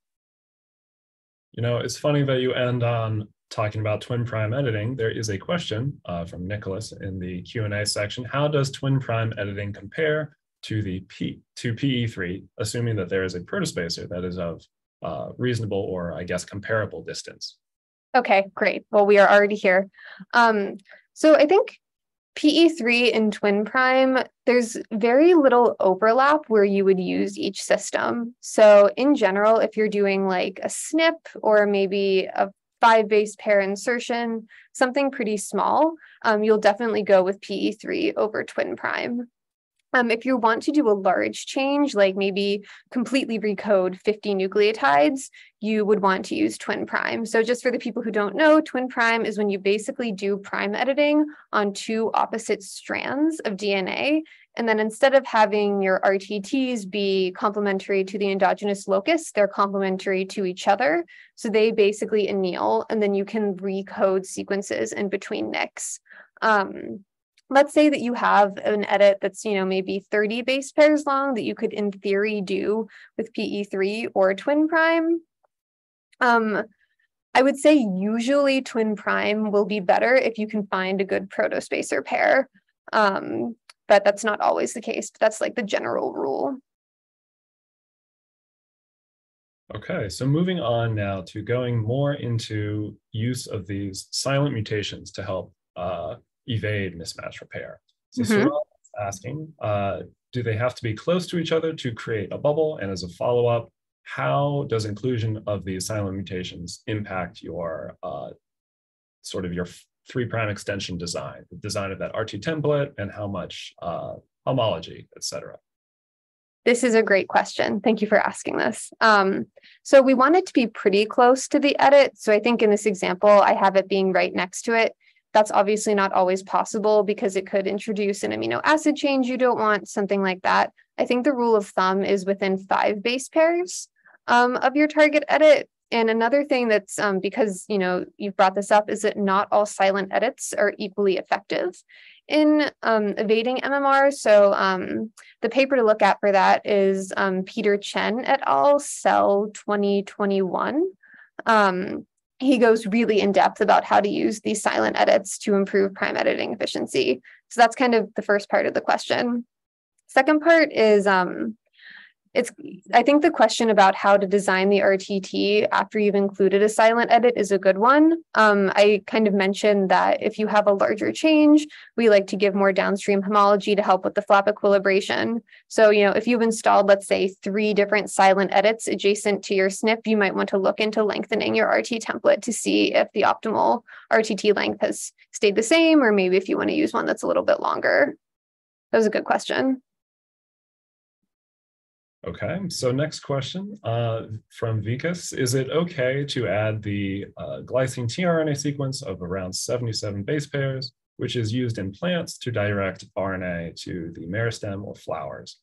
You know, it's funny that you end on talking about twin prime editing, there is a question uh, from Nicholas in the Q&A section. How does twin prime editing compare to the P to PE3, assuming that there is a protospacer that is of uh, reasonable or I guess comparable distance? Okay, great. Well, we are already here. Um, so I think PE3 and twin prime, there's very little overlap where you would use each system. So in general, if you're doing like a SNP or maybe a five base pair insertion, something pretty small, um, you'll definitely go with PE3 over twin prime. Um, if you want to do a large change, like maybe completely recode 50 nucleotides, you would want to use twin prime. So just for the people who don't know, twin prime is when you basically do prime editing on two opposite strands of DNA and then instead of having your RTTs be complementary to the endogenous locus, they're complementary to each other. So they basically anneal, and then you can recode sequences in between nicks. Um, let's say that you have an edit that's, you know, maybe 30 base pairs long that you could in theory do with PE3 or twin prime. Um, I would say usually twin prime will be better if you can find a good protospacer pair. Um, but that's not always the case. But that's like the general rule. Okay, so moving on now to going more into use of these silent mutations to help uh, evade mismatch repair. So mm -hmm. asking, uh, do they have to be close to each other to create a bubble? And as a follow-up, how does inclusion of the silent mutations impact your uh, sort of your three prime extension design, the design of that RT template and how much uh, homology, et cetera? This is a great question. Thank you for asking this. Um, so we want it to be pretty close to the edit. So I think in this example, I have it being right next to it. That's obviously not always possible because it could introduce an amino acid change you don't want, something like that. I think the rule of thumb is within five base pairs um, of your target edit. And another thing that's um, because you know you've brought this up is that not all silent edits are equally effective in um, evading MMR. So um, the paper to look at for that is um, Peter Chen et al. Cell 2021. He goes really in depth about how to use these silent edits to improve prime editing efficiency. So that's kind of the first part of the question. Second part is um, it's i think the question about how to design the rtt after you've included a silent edit is a good one. Um, i kind of mentioned that if you have a larger change we like to give more downstream homology to help with the flap equilibration. So you know if you've installed let's say three different silent edits adjacent to your snp you might want to look into lengthening your rt template to see if the optimal rtt length has stayed the same or maybe if you want to use one that's a little bit longer. That was a good question Okay, so next question uh, from Vikas. Is it okay to add the uh, glycine tRNA sequence of around 77 base pairs, which is used in plants to direct RNA to the meristem or flowers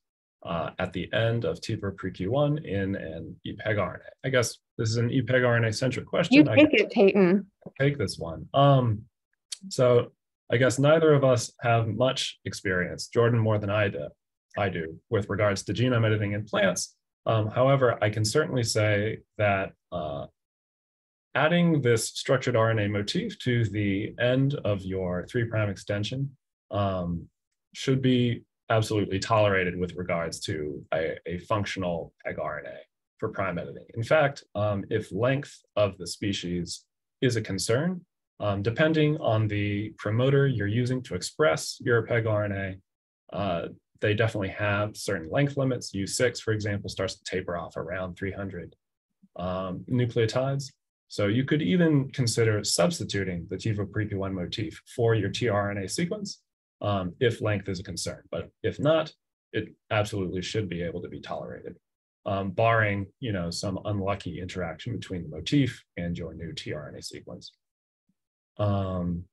uh, at the end of TVR-PreQ1 in an ePEG RNA? I guess this is an ePEG RNA centric question. You take it, Peyton. Take this one. Um, so I guess neither of us have much experience, Jordan more than I do. I do with regards to genome editing in plants. Um, however, I can certainly say that uh, adding this structured RNA motif to the end of your three prime extension um, should be absolutely tolerated with regards to a, a functional PEG RNA for prime editing. In fact, um, if length of the species is a concern, um, depending on the promoter you're using to express your PEG RNA, uh, they definitely have certain length limits. U6, for example, starts to taper off around 300 um, nucleotides. So you could even consider substituting the TVR-PreQ1 motif for your tRNA sequence um, if length is a concern. But if not, it absolutely should be able to be tolerated, um, barring you know some unlucky interaction between the motif and your new tRNA sequence. Um,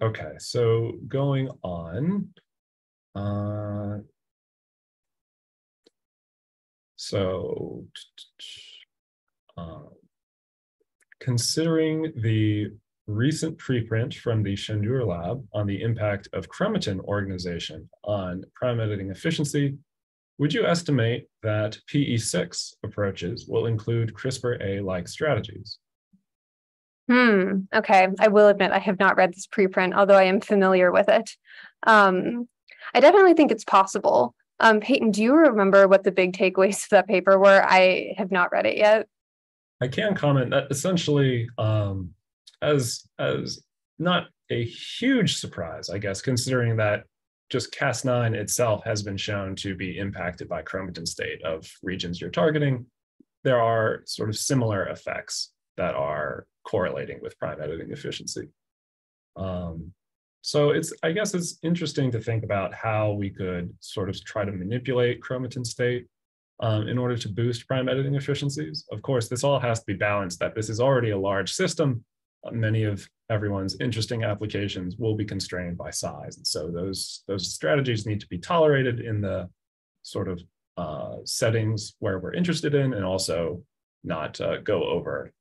okay, so going on, uh, so, um, considering the recent preprint from the Shendur lab on the impact of chromatin organization on prime editing efficiency, would you estimate that PE6 approaches will include CRISPR-A-like strategies? Hmm. Okay. I will admit I have not read this preprint, although I am familiar with it. Um, I definitely think it's possible. Um, Peyton, do you remember what the big takeaways of that paper were? I have not read it yet. I can comment that essentially, um, as as not a huge surprise, I guess, considering that just Cas9 itself has been shown to be impacted by chromatin state of regions you're targeting. There are sort of similar effects that are correlating with prime editing efficiency. Um, so it's, I guess it's interesting to think about how we could sort of try to manipulate chromatin state um, in order to boost prime editing efficiencies. Of course, this all has to be balanced that this is already a large system. Many of everyone's interesting applications will be constrained by size. And so those, those strategies need to be tolerated in the sort of uh, settings where we're interested in and also not uh, go over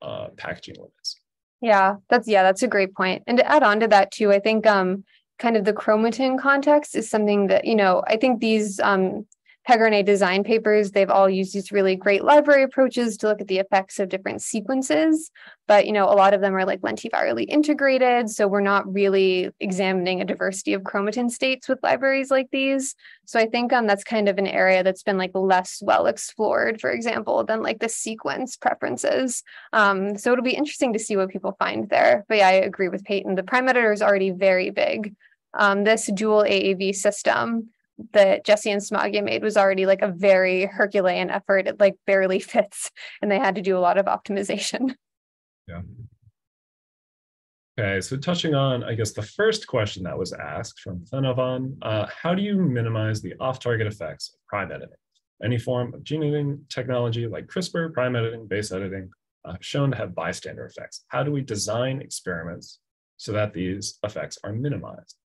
uh, packaging limits. Yeah, that's yeah, that's a great point. And to add on to that too, I think um kind of the chromatin context is something that, you know, I think these um PegRNA design papers, they've all used these really great library approaches to look at the effects of different sequences. But, you know, a lot of them are like lentivirally integrated. So we're not really examining a diversity of chromatin states with libraries like these. So I think um, that's kind of an area that's been like less well explored, for example, than like the sequence preferences. Um, so it'll be interesting to see what people find there. But yeah, I agree with Peyton. The prime editor is already very big. Um, this dual AAV system that Jesse and Smagya made was already like a very Herculean effort. It like barely fits, and they had to do a lot of optimization. Yeah. Okay, so touching on, I guess, the first question that was asked from Thanavan, uh, how do you minimize the off-target effects of prime editing? Any form of gene editing technology like CRISPR, prime editing, base editing, uh, shown to have bystander effects. How do we design experiments so that these effects are minimized?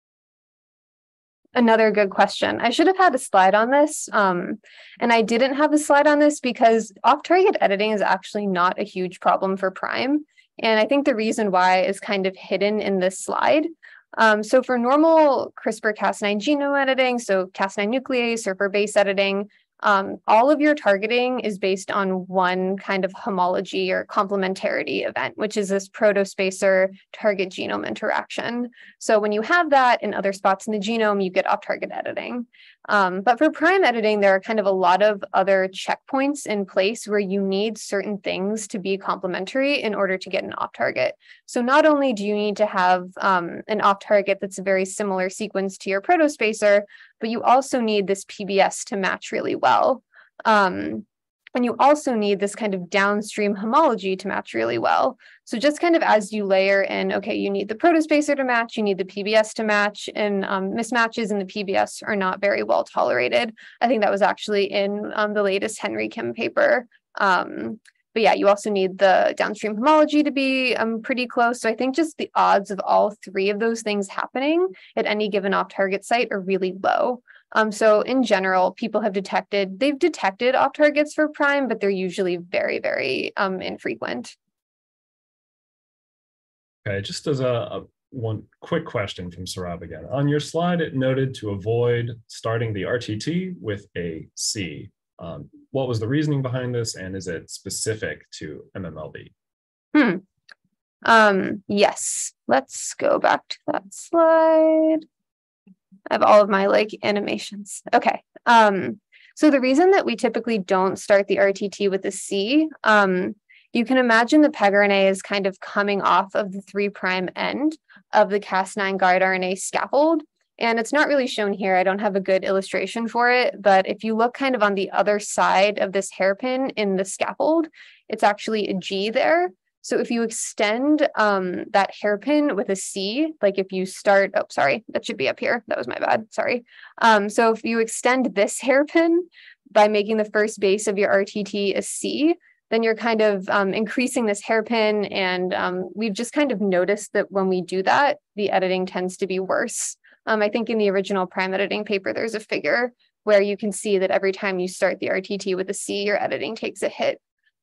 Another good question. I should have had a slide on this. Um, and I didn't have a slide on this because off target editing is actually not a huge problem for Prime. And I think the reason why is kind of hidden in this slide. Um, so for normal CRISPR Cas9 genome editing, so Cas9 nuclease or for base editing, um, all of your targeting is based on one kind of homology or complementarity event, which is this protospacer target genome interaction. So when you have that in other spots in the genome, you get off target editing. Um, but for prime editing, there are kind of a lot of other checkpoints in place where you need certain things to be complementary in order to get an off target. So not only do you need to have um, an off target that's a very similar sequence to your protospacer, but you also need this PBS to match really well. Um, and you also need this kind of downstream homology to match really well. So just kind of as you layer in, okay, you need the protospacer to match, you need the PBS to match, and um, mismatches in the PBS are not very well tolerated. I think that was actually in um, the latest Henry Kim paper. Um, but yeah, you also need the downstream homology to be um, pretty close. So I think just the odds of all three of those things happening at any given off-target site are really low. Um, so in general, people have detected, they've detected off targets for prime, but they're usually very, very um, infrequent. Okay, just as a, a, one quick question from Sarab again. On your slide, it noted to avoid starting the RTT with a C. Um, what was the reasoning behind this, and is it specific to MMLB? Hmm. Um, yes, let's go back to that slide. I have all of my like animations. Okay. Um, so the reason that we typically don't start the RTT with a C, um, you can imagine the peg pegRNA is kind of coming off of the three prime end of the Cas9 guide RNA scaffold. And it's not really shown here. I don't have a good illustration for it, but if you look kind of on the other side of this hairpin in the scaffold, it's actually a G there. So if you extend um, that hairpin with a C, like if you start, oh, sorry, that should be up here. That was my bad. Sorry. Um, so if you extend this hairpin by making the first base of your RTT a C, then you're kind of um, increasing this hairpin. And um, we've just kind of noticed that when we do that, the editing tends to be worse. Um, I think in the original prime editing paper, there's a figure where you can see that every time you start the RTT with a C, your editing takes a hit.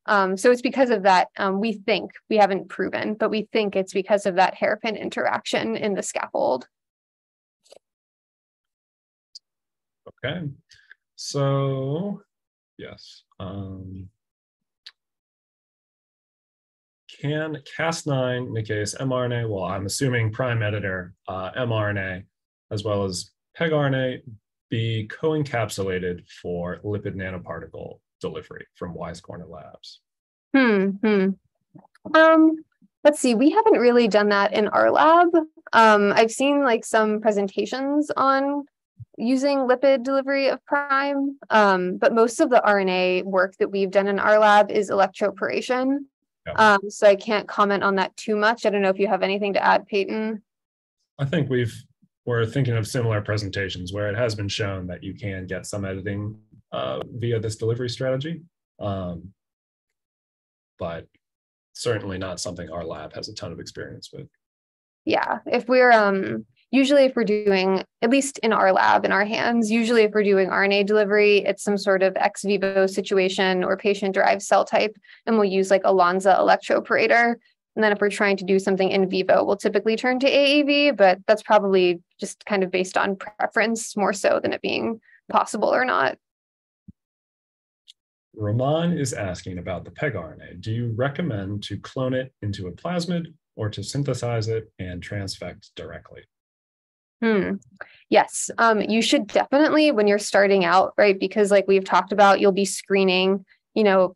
Um, so it's because of that, um, we think, we haven't proven, but we think it's because of that hairpin interaction in the scaffold. Okay, so yes. Um, can Cas9 nuclease mRNA, well, I'm assuming prime editor uh, mRNA, as well as pegRNA, be co-encapsulated for lipid nanoparticle delivery from Wise Corner Labs? Hmm. hmm. Um, let's see. We haven't really done that in our lab. Um, I've seen like some presentations on using lipid delivery of prime, um, but most of the RNA work that we've done in our lab is electroporation. Yeah. Um, so I can't comment on that too much. I don't know if you have anything to add, Peyton. I think we've we're thinking of similar presentations where it has been shown that you can get some editing uh, via this delivery strategy. Um, but certainly not something our lab has a ton of experience with. Yeah, if we're um usually if we're doing at least in our lab in our hands usually if we're doing rna delivery it's some sort of ex vivo situation or patient derived cell type and we'll use like a lanza electroporator and then if we're trying to do something in vivo we'll typically turn to aav but that's probably just kind of based on preference more so than it being possible or not Roman is asking about the pegRNA. Do you recommend to clone it into a plasmid or to synthesize it and transfect directly? Hmm. Yes, um, you should definitely when you're starting out, right? Because like we've talked about, you'll be screening, you know,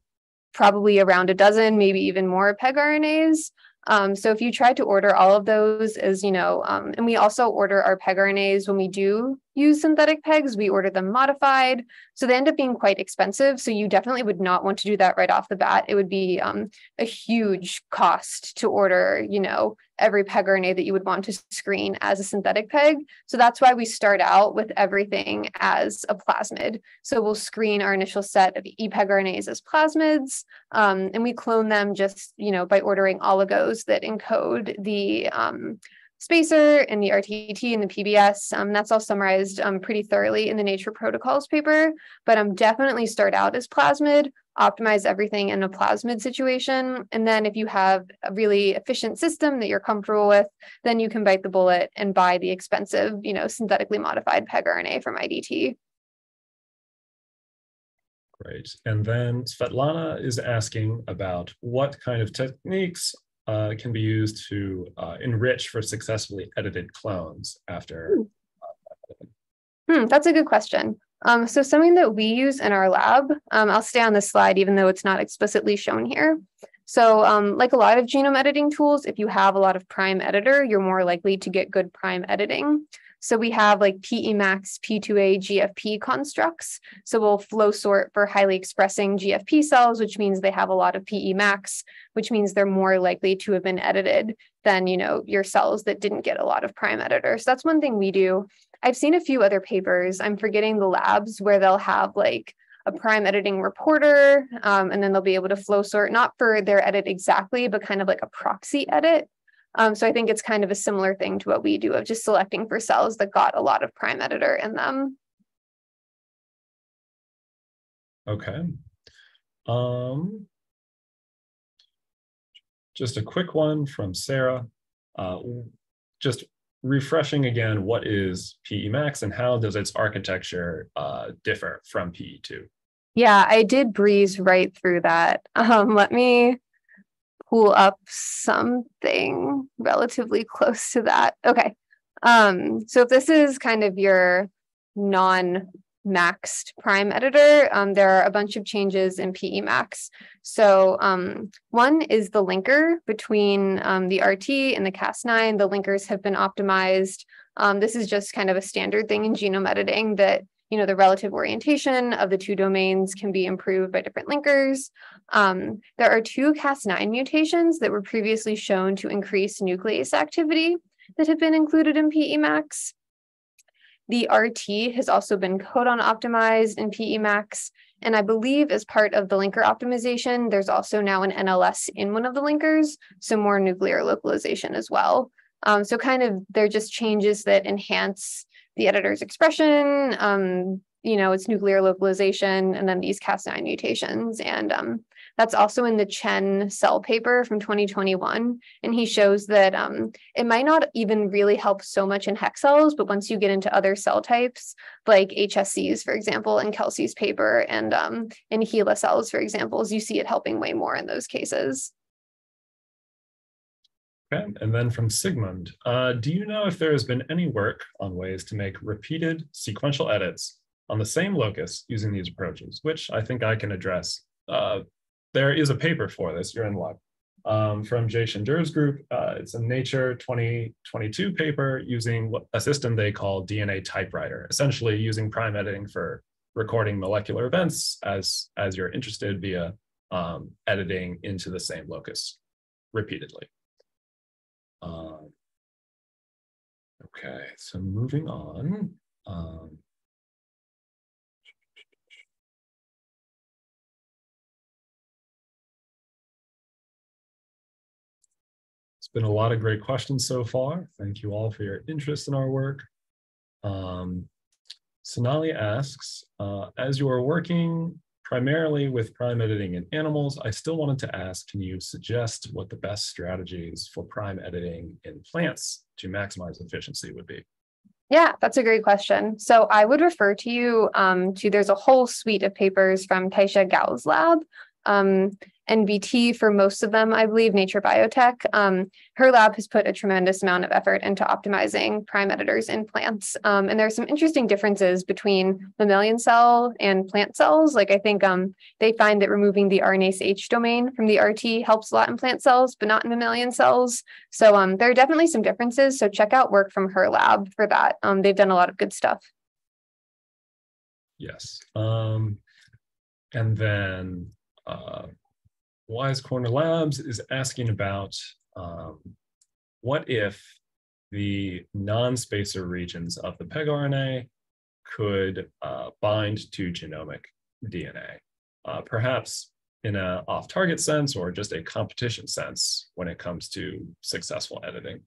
probably around a dozen, maybe even more pegRNAs. Um, so if you try to order all of those as, you know, um, and we also order our pegRNAs when we do use synthetic pegs, we order them modified. So they end up being quite expensive. So you definitely would not want to do that right off the bat. It would be um, a huge cost to order, you know, every peg RNA that you would want to screen as a synthetic peg. So that's why we start out with everything as a plasmid. So we'll screen our initial set of ePEG RNAs as plasmids, um, and we clone them just, you know, by ordering oligos that encode the um, spacer and the RTT and the PBS. Um, that's all summarized um, pretty thoroughly in the Nature Protocols paper, but um, definitely start out as plasmid, optimize everything in a plasmid situation. And then if you have a really efficient system that you're comfortable with, then you can bite the bullet and buy the expensive, you know, synthetically modified pegRNA from IDT. Great. And then Svetlana is asking about what kind of techniques uh, can be used to uh, enrich for successfully edited clones after. Hmm. Hmm, that's a good question. Um, so something that we use in our lab, um, I'll stay on this slide even though it's not explicitly shown here. So um, like a lot of genome editing tools, if you have a lot of prime editor, you're more likely to get good prime editing. So we have like PEMAX, P2A, GFP constructs. So we'll flow sort for highly expressing GFP cells, which means they have a lot of PEMAX, which means they're more likely to have been edited than, you know, your cells that didn't get a lot of prime editor. So that's one thing we do. I've seen a few other papers. I'm forgetting the labs where they'll have like a prime editing reporter, um, and then they'll be able to flow sort not for their edit exactly, but kind of like a proxy edit. Um, so I think it's kind of a similar thing to what we do of just selecting for cells that got a lot of prime editor in them. Okay. Um, just a quick one from Sarah. Uh, just refreshing again, what is PEMAX and how does its architecture uh, differ from PE2? Yeah, I did breeze right through that. Um, let me pull up something relatively close to that. Okay. Um, so if this is kind of your non maxed prime editor, um, there are a bunch of changes in PEMAX. So um, one is the linker between um, the RT and the Cas9. The linkers have been optimized. Um, this is just kind of a standard thing in genome editing that you know the relative orientation of the two domains can be improved by different linkers. Um, there are two Cas9 mutations that were previously shown to increase nuclease activity that have been included in PEMAX. The RT has also been codon optimized in PEMAX. And I believe as part of the linker optimization, there's also now an NLS in one of the linkers, so more nuclear localization as well. Um, so kind of they're just changes that enhance the editor's expression, um, you know, its nuclear localization, and then these Cas9 mutations. And um, that's also in the Chen cell paper from 2021. And he shows that um, it might not even really help so much in hex cells, but once you get into other cell types, like HSCs, for example, in Kelsey's paper, and um, in HeLa cells, for example, you see it helping way more in those cases. Okay, and then from Sigmund, uh, do you know if there has been any work on ways to make repeated sequential edits on the same locus using these approaches, which I think I can address uh, there is a paper for this, you're in luck, um, from Jay Shender's group. Uh, it's a Nature 2022 paper using a system they call DNA typewriter, essentially using prime editing for recording molecular events as, as you're interested via um, editing into the same locus repeatedly. Um, okay, so moving on. Um, it's been a lot of great questions so far. Thank you all for your interest in our work. Um, Sonali asks, uh, as you are working primarily with prime editing in animals, I still wanted to ask, can you suggest what the best strategies for prime editing in plants to maximize efficiency would be? Yeah, that's a great question. So I would refer to you um, to, there's a whole suite of papers from Taisha Gao's lab um, NBT for most of them, I believe, Nature Biotech. Um, her lab has put a tremendous amount of effort into optimizing prime editors in plants. Um, and there are some interesting differences between mammalian cell and plant cells. Like I think um, they find that removing the RNase H domain from the RT helps a lot in plant cells, but not in mammalian cells. So um, there are definitely some differences. So check out work from her lab for that. Um, they've done a lot of good stuff. Yes. Um, and then uh, Wise Corner Labs is asking about um, what if the non-spacer regions of the pegRNA could uh, bind to genomic DNA, uh, perhaps in an off-target sense or just a competition sense when it comes to successful editing?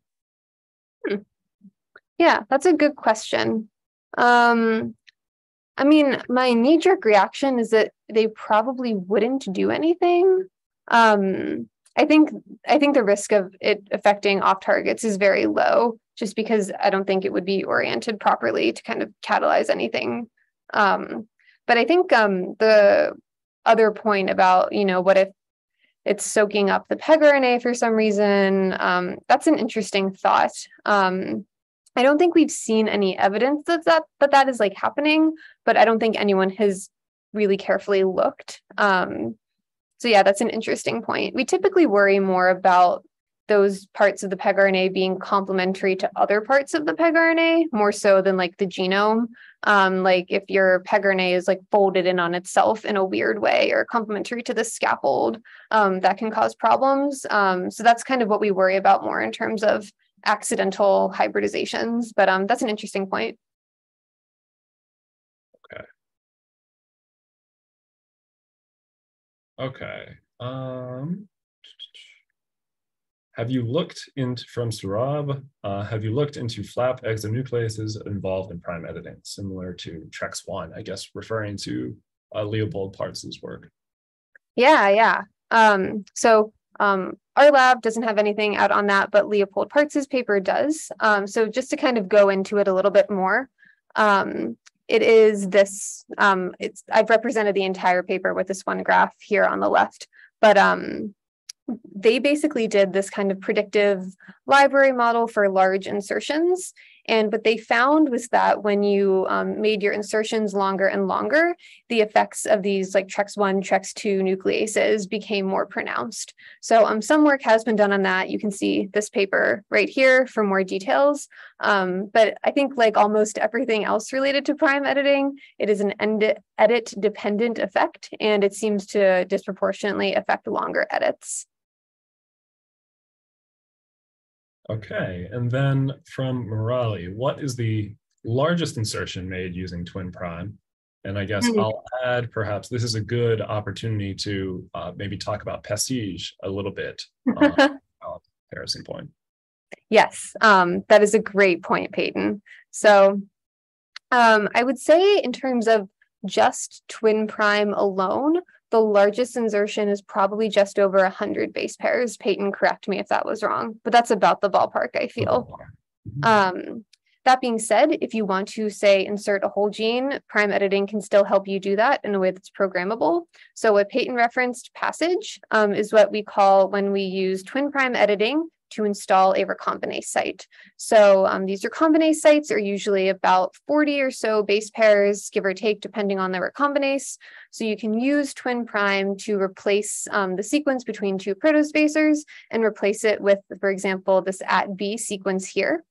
Hmm. Yeah, that's a good question. Um, I mean, my knee-jerk reaction is that they probably wouldn't do anything um, I think I think the risk of it affecting off targets is very low, just because I don't think it would be oriented properly to kind of catalyze anything. Um, but I think um, the other point about you know what if it's soaking up the peg RNA for some reason, um, that's an interesting thought. Um, I don't think we've seen any evidence that that that, that is like happening, but I don't think anyone has really carefully looked. Um, so yeah, that's an interesting point. We typically worry more about those parts of the pegRNA being complementary to other parts of the pegRNA more so than like the genome. Um, like if your pegRNA is like folded in on itself in a weird way or complementary to the scaffold, um, that can cause problems. Um, so that's kind of what we worry about more in terms of accidental hybridizations. But um, that's an interesting point. Okay. Um, have you looked into, from Surab, uh, have you looked into flap exonucleases involved in prime editing, similar to TREX1, I guess referring to uh, Leopold Partz's work? Yeah, yeah. Um, so um, our lab doesn't have anything out on that, but Leopold Partz's paper does. Um, so just to kind of go into it a little bit more, um, it is this, um, it's I've represented the entire paper with this one graph here on the left, but um, they basically did this kind of predictive library model for large insertions. And what they found was that when you um, made your insertions longer and longer, the effects of these like TREX1, TREX2 nucleases became more pronounced. So um, some work has been done on that. You can see this paper right here for more details. Um, but I think like almost everything else related to prime editing, it is an edit dependent effect, and it seems to disproportionately affect longer edits. Okay, and then from Murali, what is the largest insertion made using Twin Prime? And I guess mm-hmm. I'll add perhaps this is a good opportunity to uh, maybe talk about Passage a little bit. Uh, comparison point. Yes, um, that is a great point, Peyton. So um, I would say, in terms of just Twin Prime alone, the largest insertion is probably just over 100 base pairs. Peyton, correct me if that was wrong, but that's about the ballpark, I feel. Mm-hmm. Um, that being said, if you want to say insert a whole gene, prime editing can still help you do that in a way that's programmable. So what Peyton referenced passage um, is what we call when we use twin prime editing to install a recombinase site. So um, these recombinase sites are usually about 40 or so base pairs, give or take, depending on the recombinase. So you can use twin prime to replace um, the sequence between two protospacers and replace it with, for example, this at B sequence here.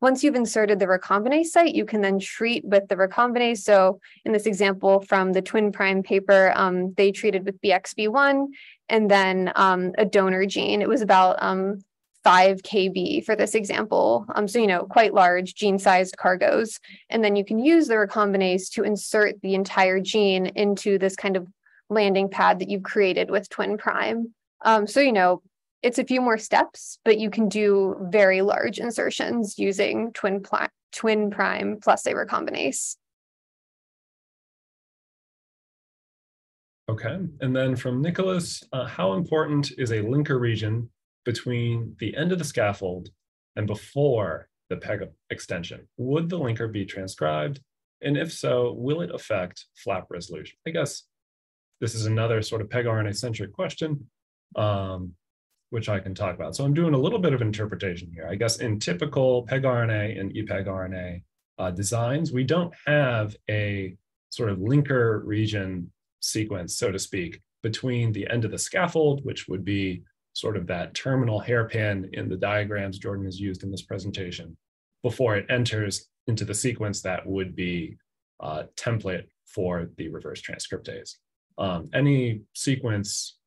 Once you've inserted the recombinase site, you can then treat with the recombinase. So in this example from the twin prime paper, um, they treated with BXB1 and then um, a donor gene. It was about um, 5 kb for this example. Um, so, you know, quite large gene sized cargoes. And then you can use the recombinase to insert the entire gene into this kind of landing pad that you've created with twin prime. Um, so, you know, it's a few more steps, but you can do very large insertions using twin, twin prime plus a recombinase. Okay, and then from Nicholas, uh, how important is a linker region between the end of the scaffold and before the PEG extension? Would the linker be transcribed? And if so, will it affect flap resolution? I guess this is another sort of PEG RNA centric question. Um, which I can talk about. So I'm doing a little bit of interpretation here. I guess in typical PEG-RNA and ePEG-RNA uh, designs, we don't have a sort of linker region sequence, so to speak, between the end of the scaffold, which would be sort of that terminal hairpin in the diagrams Jordan has used in this presentation, before it enters into the sequence that would be uh, template for the reverse transcriptase. Um, any sequence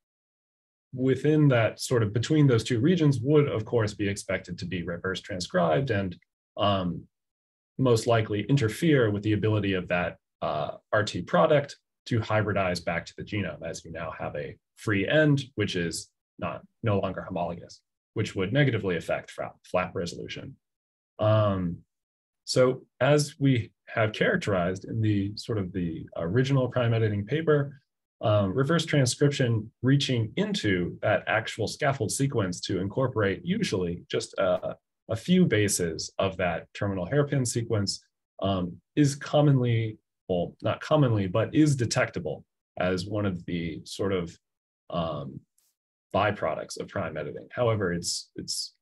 within that sort of between those two regions would of course be expected to be reverse transcribed and um, most likely interfere with the ability of that uh, RT product to hybridize back to the genome as you now have a free end, which is not no longer homologous, which would negatively affect flap, resolution. Um, so as we have characterized in the sort of the original prime editing paper, um, reverse transcription reaching into that actual scaffold sequence to incorporate usually just a, a few bases of that terminal hairpin sequence um, is commonly, well, not commonly, but is detectable as one of the sort of um, byproducts of prime editing. However, it's it's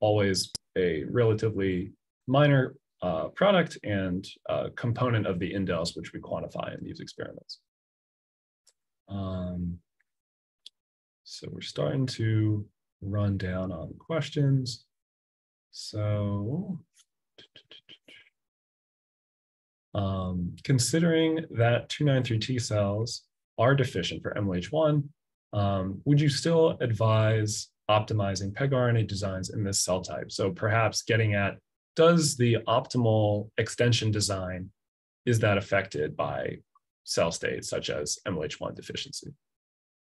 always a relatively minor uh, product and uh, component of the indels, which we quantify in these experiments. Um, so we're starting to run down on questions. So um, considering that 293 T cells are deficient for MLH1, um, would you still advise optimizing pegRNA designs in this cell type? So perhaps getting at, does the optimal extension design, is that affected by cell states such as MLH1 deficiency?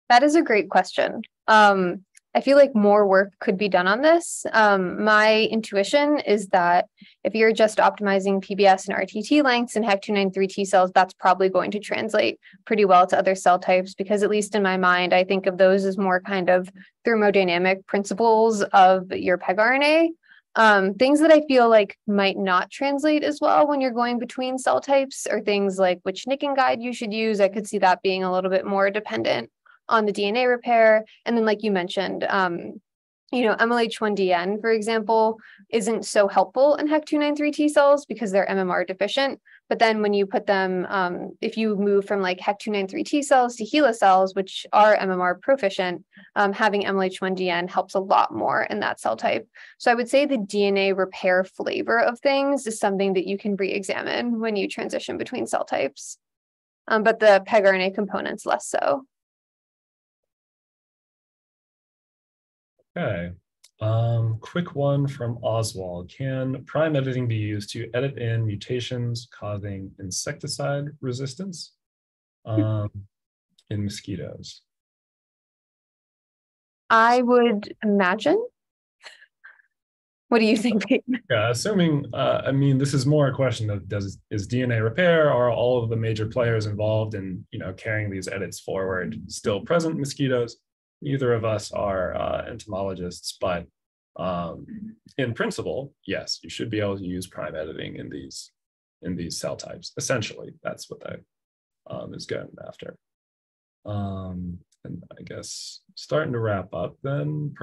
That is a great question. Um, I feel like more work could be done on this. Um, my intuition is that if you're just optimizing PBS and RTT lengths and HEC293 T cells, that's probably going to translate pretty well to other cell types because, at least in my mind, I think of those as more kind of thermodynamic principles of your pegRNA. Um, things that I feel like might not translate as well when you're going between cell types are things like which nicking guide you should use. I could see that being a little bit more dependent on the DNA repair. And then, like you mentioned, um, you know, MLH1DN, for example, isn't so helpful in HEC293 T cells because they're MMR deficient. But then when you put them, um, if you move from like HEC293 T cells to HeLa cells, which are MMR proficient, um, having MLH1DN helps a lot more in that cell type. So I would say the DNA repair flavor of things is something that you can re-examine when you transition between cell types. Um, but the pegRNA components less so. Okay. Um, quick one from Oswald. Can prime editing be used to edit in mutations causing insecticide resistance um, in mosquitoes? I would imagine. What do you think? Yeah, assuming, uh, I mean, this is more a question of does is DNA repair are all of the major players involved in you know carrying these edits forward still present mosquitoes? Neither of us are uh, entomologists, but um, in principle, yes, you should be able to use prime editing in these in these cell types. Essentially, that's what that um, is going after. Um, and I guess starting to wrap up then.